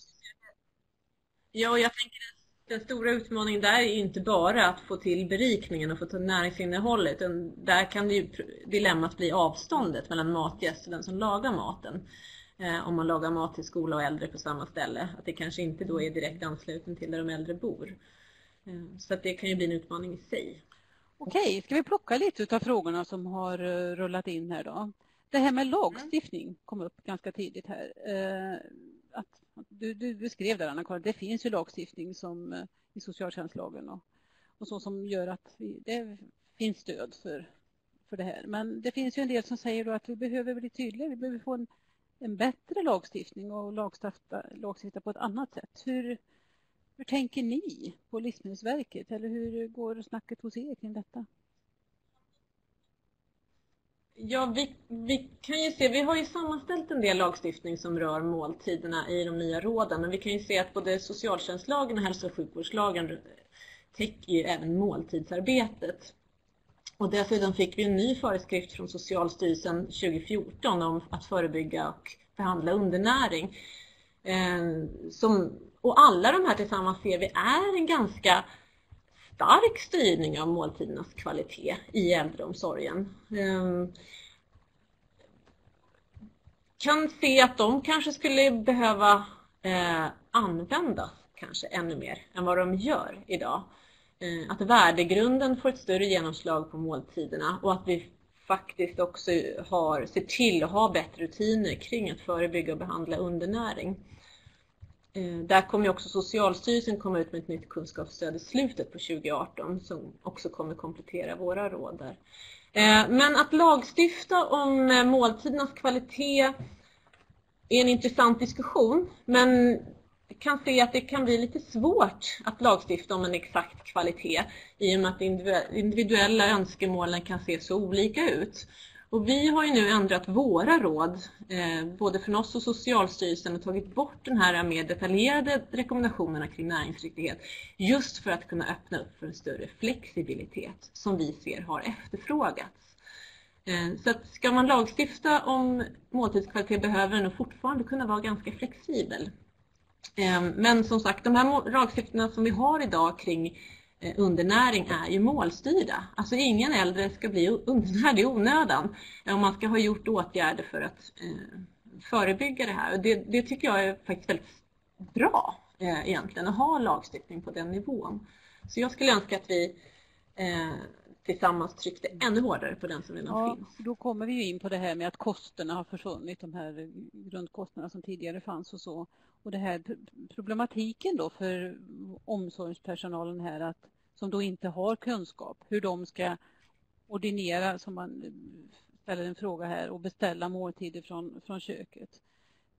ja, jag tänker att den stora utmaningen där är inte bara att få till berikningen och få till näringsinnehållet. Där kan det ju dilemmat bli avståndet mellan matgäst och den som lagar maten. Eh, om man lagar mat till skola och äldre på samma ställe. Att det kanske inte då är direkt ansluten till där de äldre bor. Eh, så det kan ju bli en utmaning i sig. Okej, ska vi plocka lite av frågorna som har eh, rullat in här då? Det här med lagstiftning kom upp ganska tidigt här. Eh, att, du, du beskrev där Anna-Karin, det finns ju lagstiftning som i socialtjänstlagen och, och så som gör att vi, det finns stöd för, för det här. Men det finns ju en del som säger att vi behöver bli tydligare, vi behöver få en, en bättre lagstiftning och lagstifta, lagstifta på ett annat sätt. Hur, hur tänker ni på Livsmedelsverket eller hur går snacket hos er kring detta? Ja, vi, vi kan ju se, vi har ju sammanställt en del lagstiftning som rör måltiderna i de nya råden, men vi kan ju se att både socialtjänstlagen och hälso och sjukvårdslagen täcker ju även måltidsarbetet. Och dessutom fick vi en ny föreskrift från Socialstyrelsen 2014 om att förebygga och behandla undernäring. Eh, som, och alla de här tillsammans ser vi är en ganska stark styrning av måltidernas kvalitet i äldreomsorgen. Ehm, kan se att de kanske skulle behöva eh, användas kanske ännu mer än vad de gör idag. Eh, att värdegrunden får ett större genomslag på måltiderna och att vi faktiskt också har, ser till att ha bättre rutiner kring att förebygga och behandla undernäring. Eh, där kommer också Socialstyrelsen komma ut med ett nytt kunskapsstöd i slutet på 2018 som också kommer komplettera våra råd där. Eh, men att lagstifta om eh, måltidernas kvalitet är en intressant diskussion men kan se att det kan bli lite svårt att lagstifta om en exakt kvalitet i och med att individuella önskemålen kan se så olika ut. Och vi har ju nu ändrat våra råd, eh, både från oss och Socialstyrelsen och tagit bort den här mer detaljerade rekommendationerna kring näringsriktighet just för att kunna öppna upp för en större flexibilitet som vi ser har efterfrågats. Eh, så att ska man lagstifta om måltidskvalitet behöver den fortfarande kunna vara ganska flexibel. Eh, men som sagt, de här lagstiftningarna som vi har idag kring Eh, undernäring är ju målstyrda. Alltså ingen äldre ska bli undernärd i onödan om man ska ha gjort åtgärder för att eh, förebygga det här. Det, det tycker jag är faktiskt väldigt bra eh, egentligen att ha lagstiftning på den nivån. Så jag skulle önska att vi tillsammans tryckte ännu hårdare på den som redan ja, finns. Då kommer vi ju in på det här med att kostnaderna har försvunnit, de här grundkostnaderna som tidigare fanns och så. Och det här problematiken då för omsorgspersonalen här att, som då inte har kunskap, hur de ska ordinera, som man ställer en fråga här, och beställa måltider från, från köket.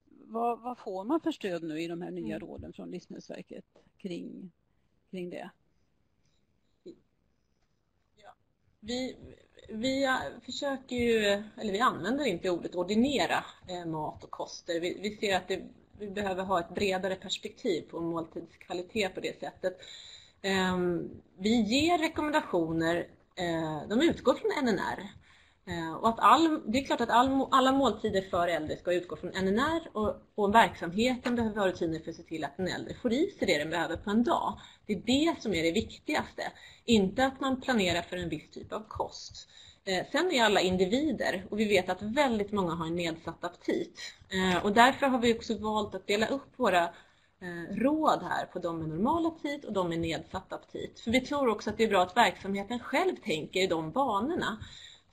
Vad, vad får man för stöd nu i de här nya mm. råden från Livsmedelsverket kring, kring det? Vi, vi försöker ju, eller vi använder inte ordet ordinera eh, mat och koster. Vi, vi ser att det, vi behöver ha ett bredare perspektiv på måltidskvalitet på det sättet. Ehm, vi ger rekommendationer, eh, de utgår från NNR. Eh, och att all, det är klart att all, alla måltider för äldre ska utgå från NNR och, och verksamheten behöver ha rutiner för att se till att den äldre får i sig det den behöver på en dag. Det är det som är det viktigaste, inte att man planerar för en viss typ av kost. Eh, sen är alla individer och vi vet att väldigt många har en nedsatt aptit. Eh, och därför har vi också valt att dela upp våra råd här på de med normal aptit och de med nedsatt aptit. För vi tror också att det är bra att verksamheten själv tänker i de banorna.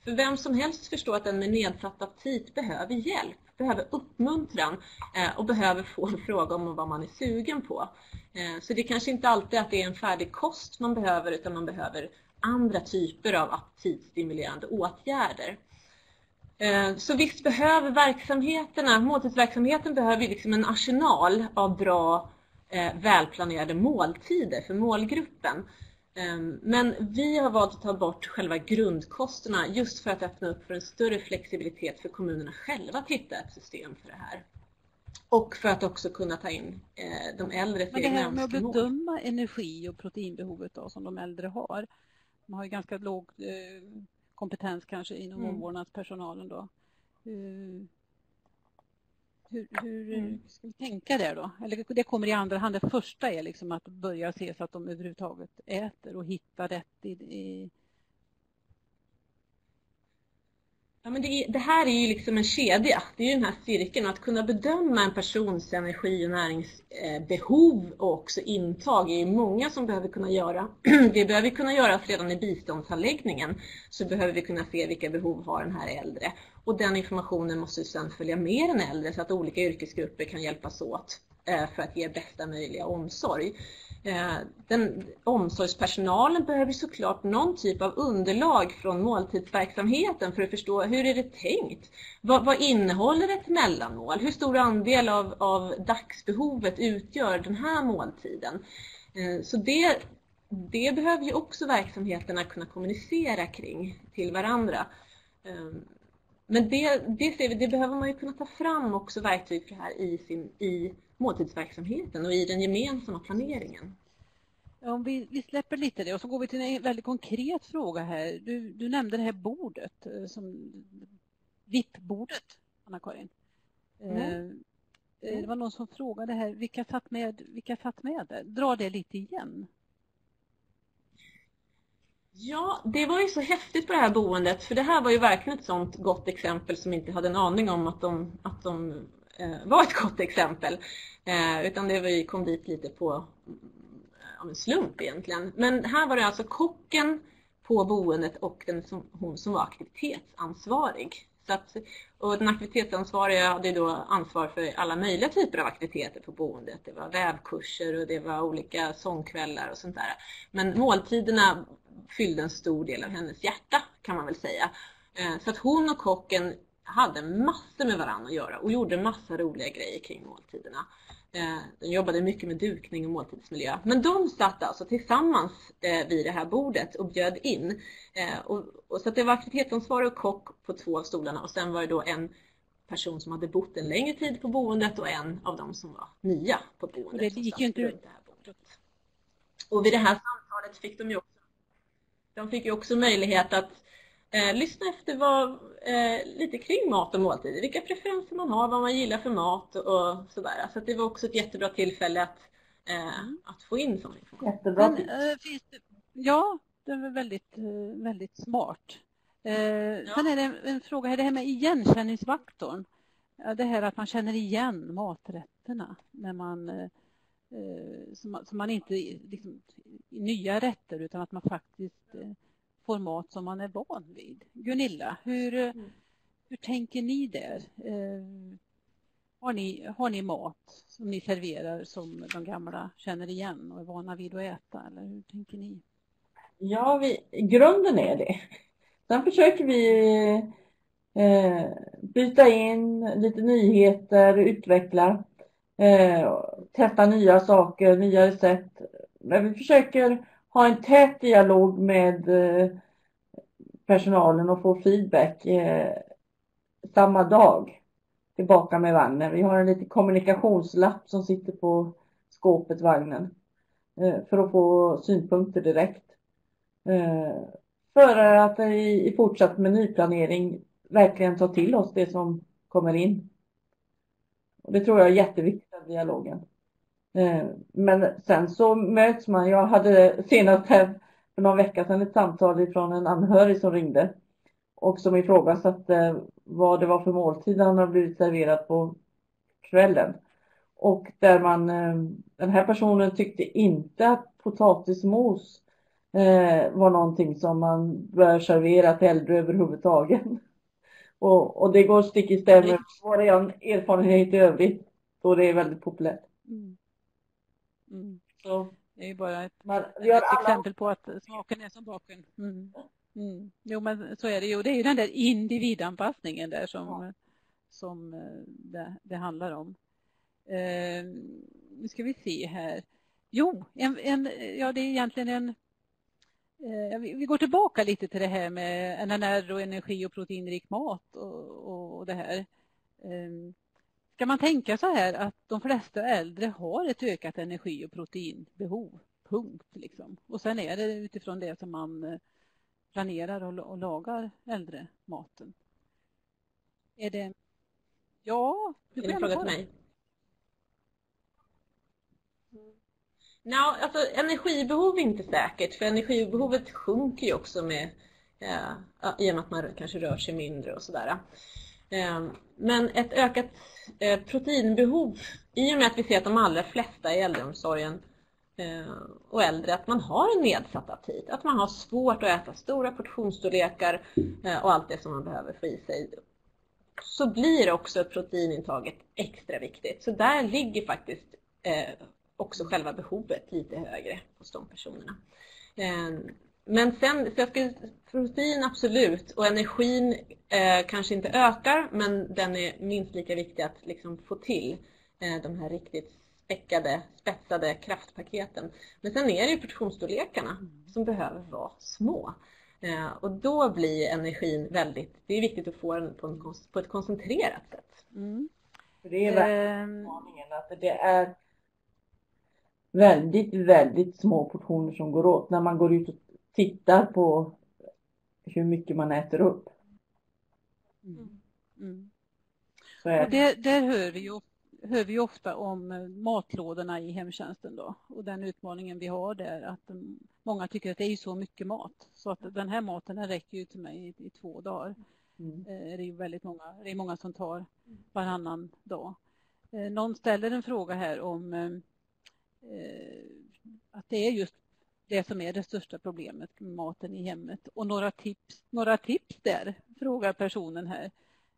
För vem som helst förstår att den med nedsatt aptit behöver hjälp, behöver uppmuntran eh, och behöver få en fråga om vad man är sugen på. Eh, så det kanske inte alltid att det är en färdig kost man behöver utan man behöver andra typer av aptitstimulerande åtgärder. Eh, så visst behöver verksamheterna, måltidsverksamheten behöver liksom en arsenal av bra välplanerade måltider för målgruppen. Ehm, men vi har valt att ta bort själva grundkostnaderna just för att öppna upp för en större flexibilitet för kommunerna själva att hitta ett system för det här. Och för att också kunna ta in eh, de egna önskemål. Men det här med att bedöma energi och proteinbehovet då, som de äldre har. De har ju ganska låg eh, kompetens kanske inom mm. omvårdnadspersonalen då. Hur, hur, mm. ska vi tänka där då? Eller det kommer i andra hand. Det första är liksom att börja se så att de överhuvudtaget äter och hittar rätt i, i Ja, men det, är, det, här är ju liksom en kedja, det är ju den här cirkeln. Att kunna bedöma en persons energi och näringsbehov och också intag är ju många som behöver kunna göra. Det behöver kunna göras redan i biståndsanläggningen. Så behöver vi kunna se vilka behov har den här äldre. Och den informationen måste sedan följa med den äldre så att olika yrkesgrupper kan hjälpas åt eh, för att ge bästa möjliga omsorg. Eh, den, omsorgspersonalen behöver såklart någon typ av underlag från måltidsverksamheten för att förstå hur är det tänkt? Vad, vad innehåller ett mellanmål? Hur stor andel av, av dagsbehovet utgör den här måltiden? Eh, så det, det behöver ju också verksamheterna kunna kommunicera kring till varandra. Eh, men det, det, ser vi, det behöver man ju kunna ta fram också verktyg för det här i, sin, i måltidsverksamheten och i den gemensamma planeringen. Om vi, vi släpper lite det och så går vi till en väldigt konkret fråga här. Du, du nämnde det här bordet, eh, som VIP-bordet, Anna-Karin. Mm. Eh, eh, det var någon som frågade här, vilka satt med, vilka satt med? Dra det lite igen. Ja, det var ju så häftigt på det här boendet för det här var ju verkligen ett sånt gott exempel som inte hade en aning om att de, att de eh, var ett gott exempel. Eh, utan det var, ju, kom dit lite på av en slump egentligen. Men här var det alltså kocken på boendet och den som, hon som var aktivitetsansvarig. Så att, och den aktivitetsansvariga hade då ansvar för alla möjliga typer av aktiviteter på boendet. Det var vävkurser och det var olika sångkvällar och sånt där. Men måltiderna fyllde en stor del av hennes hjärta kan man väl säga. Eh, så att hon och kocken hade massor med varandra att göra och gjorde massa roliga grejer kring måltiderna. Eh, de jobbade mycket med dukning och måltidsmiljö. Men de satt alltså tillsammans eh, vid det här bordet och bjöd in. Och, och så det var aktivitetsansvarig och kock på två av stolarna och sen var det då en person som hade bott en längre tid på boendet och en av dem som var nya på boendet. Det gick ju inte ut. Och vid det här samtalet fick de ju också, de fick ju också möjlighet att Eh, lyssna efter vad, eh, lite kring mat och måltider, vilka preferenser man har, vad man gillar för mat och sådär. Så det var också ett jättebra tillfälle att, eh, mm. att få in sån information. Jättebra Men, äh, Ja, det var väldigt, eh, väldigt smart. Eh, ja. Sen är det en fråga här, det här med igenkänningsfaktorn. Det här att man känner igen maträtterna när man eh, som, som man inte liksom, nya rätter utan att man faktiskt format som man är van vid. Gunilla, hur, mm. hur tänker ni där? Eh, har, ni, har ni mat som ni serverar som de gamla känner igen och är vana vid att äta? Eller hur tänker ni? Ja, vi, grunden är det. Sen försöker vi eh, byta in lite nyheter, utveckla, eh, testa nya saker, nya recept. Men vi försöker ha en tät dialog med eh, personalen och få feedback eh, samma dag tillbaka med vagnen. Vi har en liten kommunikationslapp som sitter på skåpet vagnen eh, för att få synpunkter direkt. För att i, i fortsatt menyplanering verkligen ta till oss det som kommer in. Och det tror jag är jätteviktigt, den dialogen. Eh, men sen så möts man. Jag hade senast här för någon vecka sedan ett samtal från en anhörig som ringde och som ifrågasatte vad det var för måltid han hade blivit serverad på kvällen. Och där man, eh, den här personen tyckte inte att potatismos eh, var någonting som man bör servera till äldre överhuvudtaget. Och, och det går stick i stäv med vår erfarenhet i övrigt då det är väldigt populärt. Mm. Mm. Så. Det är ju bara ett, man, ett alla... exempel på att smaken är som baken. Mm. Mm. Jo men så är det ju. Det är ju den där individanpassningen där som, ja. som eh, det, det, handlar om. Eh, nu ska vi se här. Jo, en, en, ja det är egentligen en eh, vi går tillbaka lite till det här med NNR och energi och proteinrik mat och, och, och det här. Eh, Ska man tänka så här att de flesta äldre har ett ökat energi och proteinbehov, punkt. Liksom. Och sen är det utifrån det som man eh, planerar och, och lagar äldrematen. Är det... Ja, du får fråga till mig. No, alltså, energibehov är inte säkert, för energibehovet sjunker ju också med, eh, i och med att man kanske rör sig mindre och sådär. Ehm, men ett ökat eh, proteinbehov, i och med att vi ser att de allra flesta i äldreomsorgen eh, och äldre, att man har en nedsatt aptit, att man har svårt att äta stora portionsstorlekar eh, och allt det som man behöver få i sig, så blir också proteinintaget extra viktigt. Så där ligger faktiskt också själva behovet lite högre hos de personerna. Ehm, men sen, så jag skulle, protein absolut och energin eh, kanske inte ökar men den är minst lika viktig att liksom få till eh, de här riktigt späckade, spetsade kraftpaketen. Men sen är det ju portionsstorlekarna som behöver vara små. Eh, och då blir energin väldigt, det är viktigt att få den på, en, på ett koncentrerat sätt. Mm. För det är verkligen Ehm, utmaningen att det är väldigt, väldigt små portioner som går åt när man går ut och tittar på hur mycket man äter upp. mm. Mm. Är det, där hör vi, ju, hör vi ju ofta om eh, matlådorna i hemtjänsten då och den utmaningen vi har där att mm, många tycker att det är så mycket mat så att den här maten den räcker ju till mig i, i två dagar. Mm. Eh, Det är ju väldigt många, det är många som tar varannan dag. Eh, Någon ställer en fråga här om att det är just det som är det största problemet med maten i hemmet. Och några tips, några tips där, frågar personen här.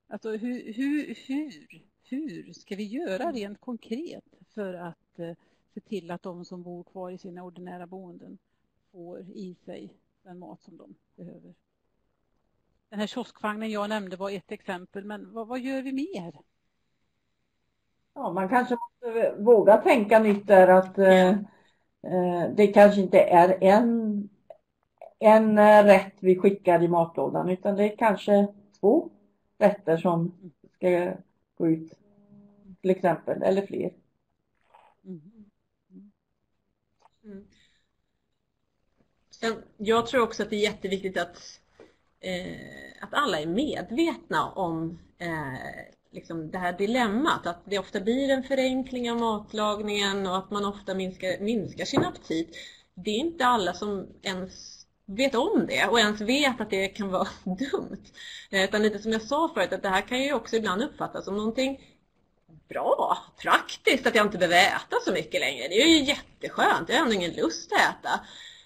Alltså hur, hur, hur, hur ska vi göra rent konkret för att eh, se till att de som bor kvar i sina ordinära boenden får i sig den mat som de behöver? Den här kioskvagnen jag nämnde var ett exempel, men vad, vad gör vi mer? Ja, man kanske måste våga tänka nytt där att eh, eh, Eh, det kanske inte är en, en eh, rätt vi skickar i matlådan utan det är kanske två rätter som ska gå ut till exempel, eller fler. Mm. Mm. Sen, jag tror också att det är jätteviktigt att, eh, att alla är medvetna om eh, liksom det här dilemmat. Att det ofta blir en förenkling av matlagningen och att man ofta minskar, minskar sin aptit. Det är inte alla som ens vet om det och ens vet att det kan vara dumt. Eh, utan lite som jag sa förut, att det här kan ju också ibland uppfattas som någonting bra, praktiskt att jag inte behöver äta så mycket längre. Det är ju jätteskönt, jag har ändå ingen lust att äta.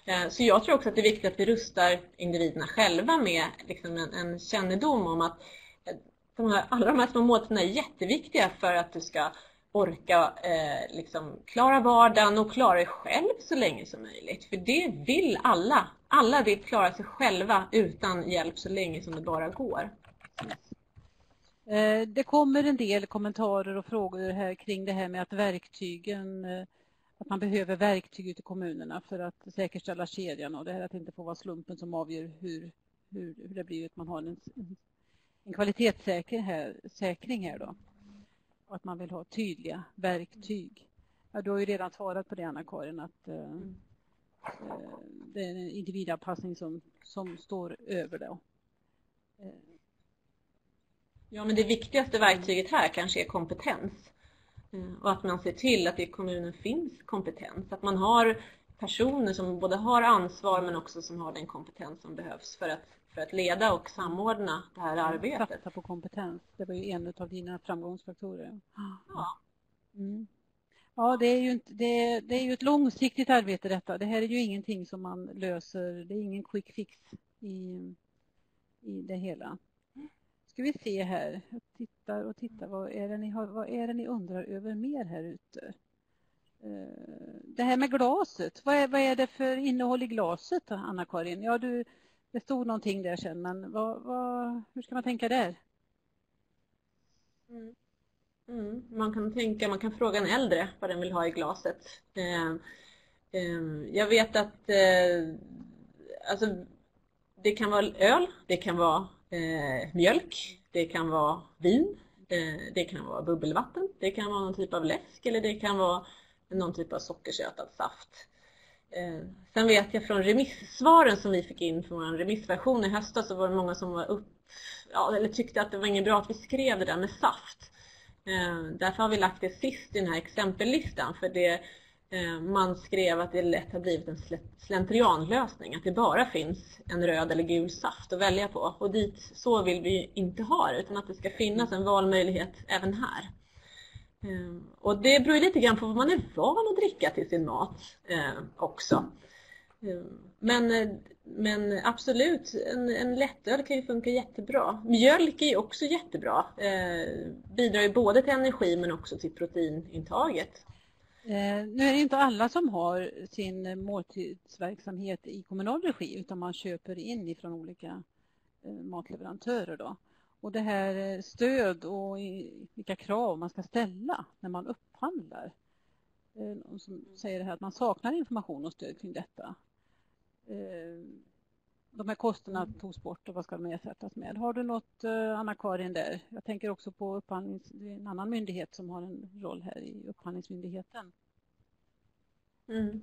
Eh, så jag tror också att det är viktigt att vi rustar individerna själva med liksom en, en kännedom om att de här, alla de här små måltiderna är jätteviktiga för att du ska orka eh, liksom klara vardagen och klara dig själv så länge som möjligt. För det vill alla. Alla vill klara sig själva utan hjälp så länge som det bara går. Eh, det kommer en del kommentarer och frågor här kring det här med att verktygen, eh, att man behöver verktyg ute i kommunerna för att säkerställa kedjan och det här att det inte får vara slumpen som avgör hur, hur, hur det blir, att man har en, en kvalitetssäkring här, säkring här då. Och att man vill ha tydliga verktyg. Ja, du har ju redan svarat på det Anna-Karin att eh, eh, det är en individanpassning som, som står över det. Eh, Ja, men det viktigaste verktyget här kanske är kompetens. Eh, Och att man ser till att det i kommunen finns kompetens. Att man har personer som både har ansvar men också som har den kompetens som behövs för att, för att leda och samordna det här arbetet. Satsa på kompetens. Det var ju en av dina framgångsfaktorer. Ja. Mm. Ja, det är, ju inte, det, det är ju ett långsiktigt arbete detta. Det här är ju ingenting som man löser. Det är ingen quick fix i, i det hela. Ska vi se här. Jag tittar och tittar. Vad är det ni, har, vad är det ni undrar över mer här ute? Eh, det här med glaset. Vad är, vad är det för innehåll i glaset, Anna-Karin? Ja, du, det stod någonting där sen, men vad, vad, hur ska man tänka där? Mm. Mm. Man kan tänka, man kan fråga en äldre vad den vill ha i glaset. Eh, eh, jag vet att eh, alltså, det kan vara öl, det kan vara eh, mjölk, det kan vara vin, eh, det kan vara bubbelvatten, det kan vara någon typ av läsk eller det kan vara någon typ av sockersötad saft. Eh, sen vet jag från remissvaren som vi fick in från vår remissversion i höstas så var det många som var upp, ja, eller tyckte att det var inget bra att vi skrev det där med saft. Eh, därför har vi lagt det sist i den här exempellistan för det eh, man skrev att det lätt har blivit en slentrianlösning, att det bara finns en röd eller gul saft att välja på. Och dit, så vill vi inte ha det, utan att det ska finnas en valmöjlighet även här. Ehm, och det beror lite grann på vad man är van att dricka till sin mat ehm, också. Ehm, men, men absolut, en, en lättöl kan ju funka jättebra. Mjölk är ju också jättebra. Eh, bidrar ju både till energi men också till proteinintaget. Eh, nu är det inte alla som har sin måltidsverksamhet i kommunal regi utan man köper in ifrån olika eh, matleverantörer. Då. Och det här eh, stöd och vilka krav man ska ställa när man upphandlar. Någon som säger här att man saknar information och stöd kring detta. De här kostnaderna mm. togs bort och vad ska de ersättas med? Har du något Anna-Karin där? Jag tänker också på upphandlings, en annan myndighet som har en roll här i Upphandlingsmyndigheten. Mm.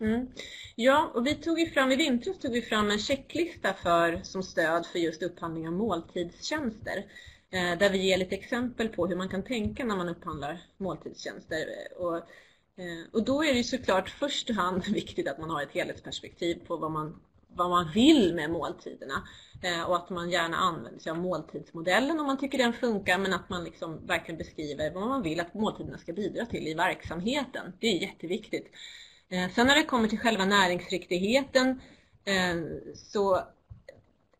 Mm. Ja, och vi tog ju fram, i vintras tog vi fram en checklista för, som stöd för just upphandling av måltidstjänster. Eh, där vi ger lite exempel på hur man kan tänka när man upphandlar måltidstjänster. Och, eh, och då är det såklart först och hand viktigt att man har ett helhetsperspektiv på vad man, vad man vill med måltiderna. Eh, och att man gärna använder sig av måltidsmodellen om man tycker den funkar men att man liksom verkligen beskriver vad man vill att måltiderna ska bidra till i verksamheten. Det är jätteviktigt. Eh, sen när det kommer till själva näringsriktigheten eh, så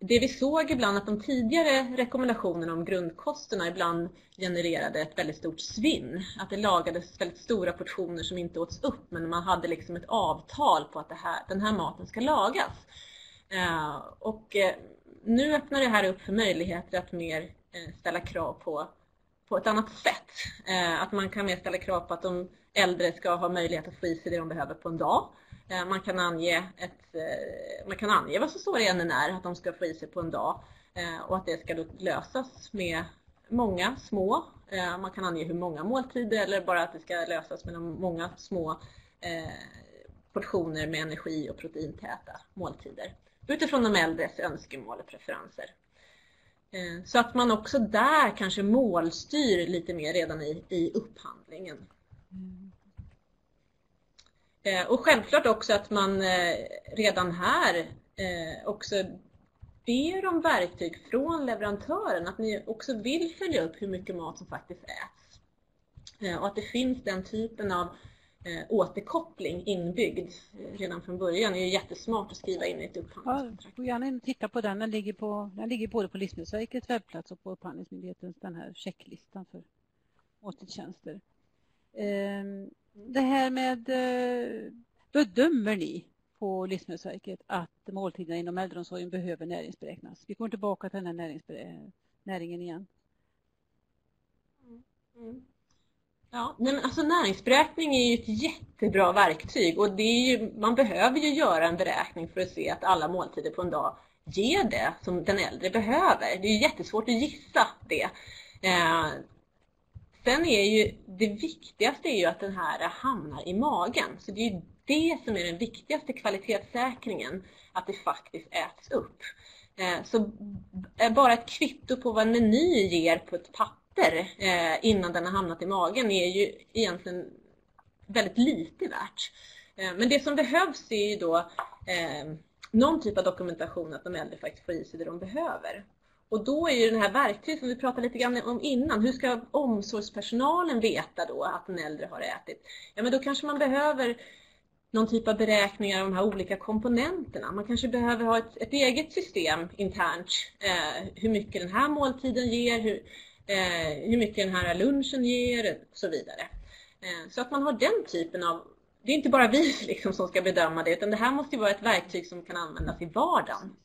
det vi såg ibland att de tidigare rekommendationerna om grundkosterna ibland genererade ett väldigt stort svinn. Att det lagades väldigt stora portioner som inte åts upp men man hade liksom ett avtal på att här, den här maten ska lagas. Eh, och nu öppnar det här upp för möjligheter att mer ställa krav på, på ett annat sätt. Att man kan mer ställa krav på att de äldre ska ha möjlighet att få i sig det de behöver på en dag. Eh, man kan ange, ett, eh, man kan ange vad som står i NNR, att de ska få i sig på en dag eh, och att det ska lösas med många små. Man kan ange hur många måltider eller bara att det ska lösas med många små portioner med energi och proteintäta måltider utifrån de äldres önskemål och preferenser. Så att man också där kanske målstyr lite mer redan i, i upphandlingen. Mm. Eh, och självklart också att man eh, redan här eh, också ber om verktyg från leverantören, att ni också vill följa upp hur mycket mat som faktiskt äts. Och att det finns den typen av återkoppling inbyggd redan från början. Det är jättesmart att skriva in i ett upphandlingskontrakt. Ja, gärna titta på den. Den ligger, på, den ligger både på Livsmedelsverkets webbplats och på Upphandlingsmyndighetens den här checklistan för måltidstjänster. Ehm, det här med, eh, bedömer ni på Livsmedelsverket att måltiderna inom äldreomsorgen behöver näringsberäknas? Vi kommer tillbaka till den här näringen igen. Mm. mm. Ja, men alltså näringsberäkning är ju ett jättebra verktyg och det är ju, man behöver ju göra en beräkning för att se att alla måltider på en dag ger det som den äldre behöver. Det är jättesvårt att gissa det. Eh, Sen är ju det viktigaste är ju att den här hamnar i magen. Så det är ju det som är den viktigaste kvalitetssäkringen, att det faktiskt äts upp. Eh, så eh, bara ett kvitto på vad en meny ger på ett papper eh, innan den har hamnat i magen är ju egentligen väldigt lite värt. Men det som behövs är ju då någon typ av dokumentation att de äldre faktiskt får i sig det de behöver. Och då är ju den här verktyget som vi pratade lite grann om innan, hur ska omsorgspersonalen veta då att den äldre har ätit? Ja men då kanske man behöver någon typ av beräkningar av de här olika komponenterna. Man kanske behöver ha ett, ett eget system internt, eh, hur mycket den här måltiden ger, hur, eh, hur mycket den här lunchen ger och så vidare. Eh, så att man har den typen av, det är inte bara vi liksom som ska bedöma det, utan det här måste vara ett verktyg som kan användas i vardagen.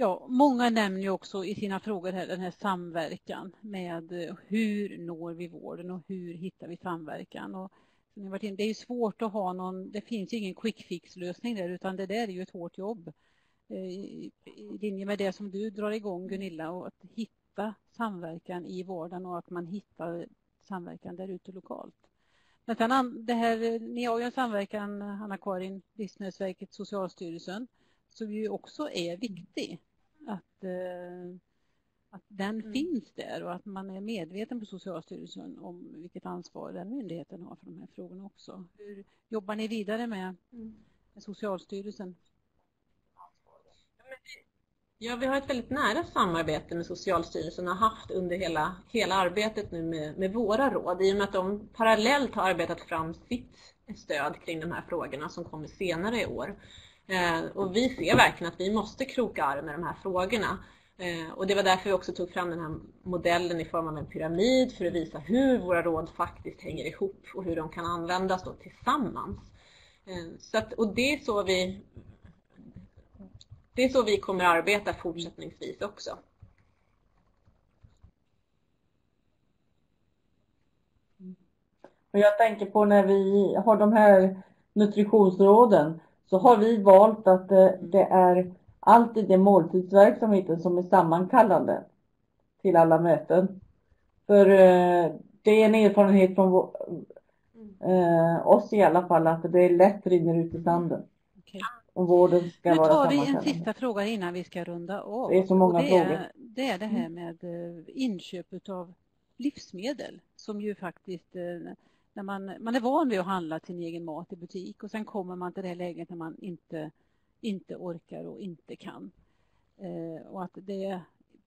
Ja, många nämner ju också i sina frågor här den här samverkan med eh, hur når vi vården och hur hittar vi samverkan. Och det är svårt att ha någon, det finns ingen quick fix lösning där utan det där är ju ett hårt jobb. Eh, I linje med det som du drar igång Gunilla och att hitta samverkan i vården och att man hittar samverkan där ute lokalt. Men sen det här, eh, ni har ju en samverkan Anna-Karin, Livsmedelsverket, Socialstyrelsen som ju också är viktig att, eh, att den mm. finns där och att man är medveten på Socialstyrelsen om vilket ansvar den myndigheten har för de här frågorna också. Hur jobbar ni vidare med, mm. med Socialstyrelsen? Ja, vi har ett väldigt nära samarbete med Socialstyrelsen och har haft under hela, hela arbetet nu med, med våra råd i och med att de parallellt har arbetat fram sitt stöd kring de här frågorna som kommer senare i år. Eh, och vi ser verkligen att vi måste kroka arm med de här frågorna. Eh, och det var därför vi också tog fram den här modellen i form av en pyramid för att visa hur våra råd faktiskt hänger ihop och hur de kan användas då tillsammans. Eh, så att, och det är så vi det är så vi kommer att arbeta fortsättningsvis också. Och jag tänker på när vi har de här nutritionsråden så har vi valt att det, det är alltid den måltidsverksamheten som är sammankallande till alla möten. För eh, det är en erfarenhet från eh, oss i alla fall att det lätt rinner ut i sanden. Om vården ska Nu vara tar vi en sista fråga innan vi ska runda av. Det är så många det frågor. Är, det är det här med eh, inköp av livsmedel som ju faktiskt när man, man är van vid att handla sin egen mat i butik och sen kommer man till det här läget när man inte, inte orkar och inte kan. Eh, och att det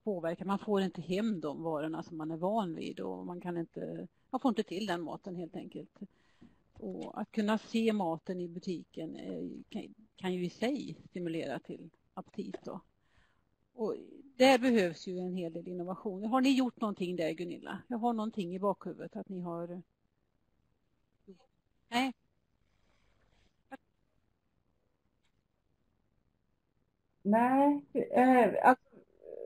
påverkar, man får inte hem de varorna som man är van vid och man kan inte, man får inte till den maten helt enkelt. Och att kunna se maten i butiken eh, kan, kan ju i sig stimulera till aptit. Då. Och där behövs ju en hel del innovationer. Har ni gjort någonting där Gunilla? Jag har någonting i bakhuvudet att ni har... Nej? Nej, eh, alltså,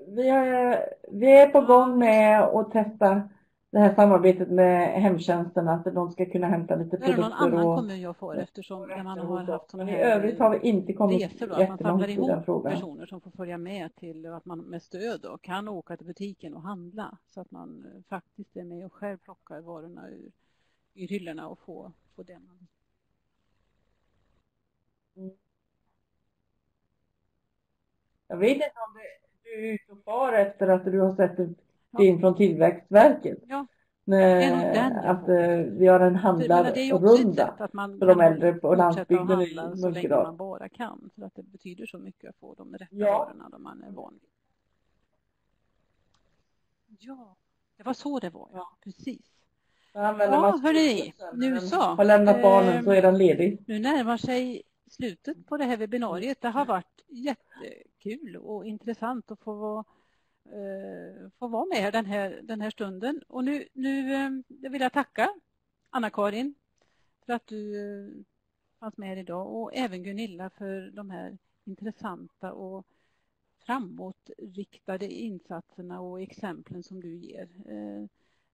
vi, är, vi är på gång med att testa det här samarbetet med hemtjänsten, att de ska kunna hämta lite Det är någon produkter annan och kommun jag får eftersom när man har haft sådana Men i här övrigt har vi inte kommit resor då, att man jättelångt samlar i den ihop frågan. personer som får följa med till att man med stöd då kan åka till butiken och handla så att man faktiskt är med och själv plockar varorna ur, ur hyllorna och får, får det man Jag vet inte om det, du är ute och far efter att du har sett ett film från Tillväxtverket. Ja. Med, den att eh, vi har en handlarrunda. för de äldre på landsbygden i handla så länge Munkedal. man bara kan. För att det betyder så mycket att få de rätta Ja. varorna där man är van vid. Ja, det var så det var. Ja, precis. Ja, hörni, nu så. Har lämnat barnen så Eh, är den ledig. Nu närmar sig slutet på det här webbinariet. Det har varit jättekul och intressant att få vara, eh, få vara med här den, här den här stunden. Och nu, nu eh, vill jag tacka Anna-Karin för att du eh, fanns med här idag och även Gunilla för de här intressanta och framåtriktade insatserna och exemplen som du ger.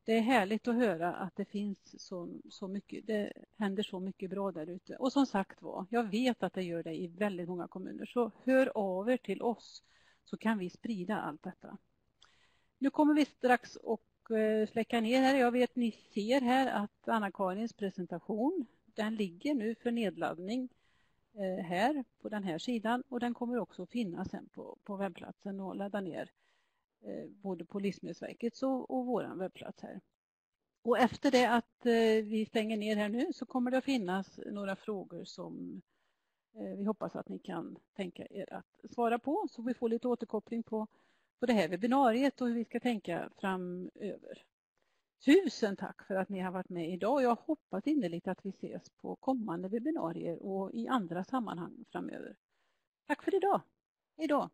Det är härligt att höra att det finns så, så mycket, det händer så mycket bra där ute. Och som sagt var, jag vet att det gör det i väldigt många kommuner. Så hör av er till oss så kan vi sprida allt detta. Nu kommer vi strax och eh, släcka ner här. Jag vet ni ser här att Anna-Karins presentation, den ligger nu för nedladdning eh, här på den här sidan och den kommer också finnas sen på, på webbplatsen och ladda ner Eh, både på Livsmedelsverkets och, och vår webbplats här. Och efter det att eh, vi stänger ner här nu så kommer det att finnas några frågor som eh, vi hoppas att ni kan tänka er att svara på så vi får lite återkoppling på, på det här webbinariet och hur vi ska tänka framöver. Tusen tack för att ni har varit med idag. Jag hoppas innerligt att vi ses på kommande webbinarier och i andra sammanhang framöver. Tack för idag. Hej då!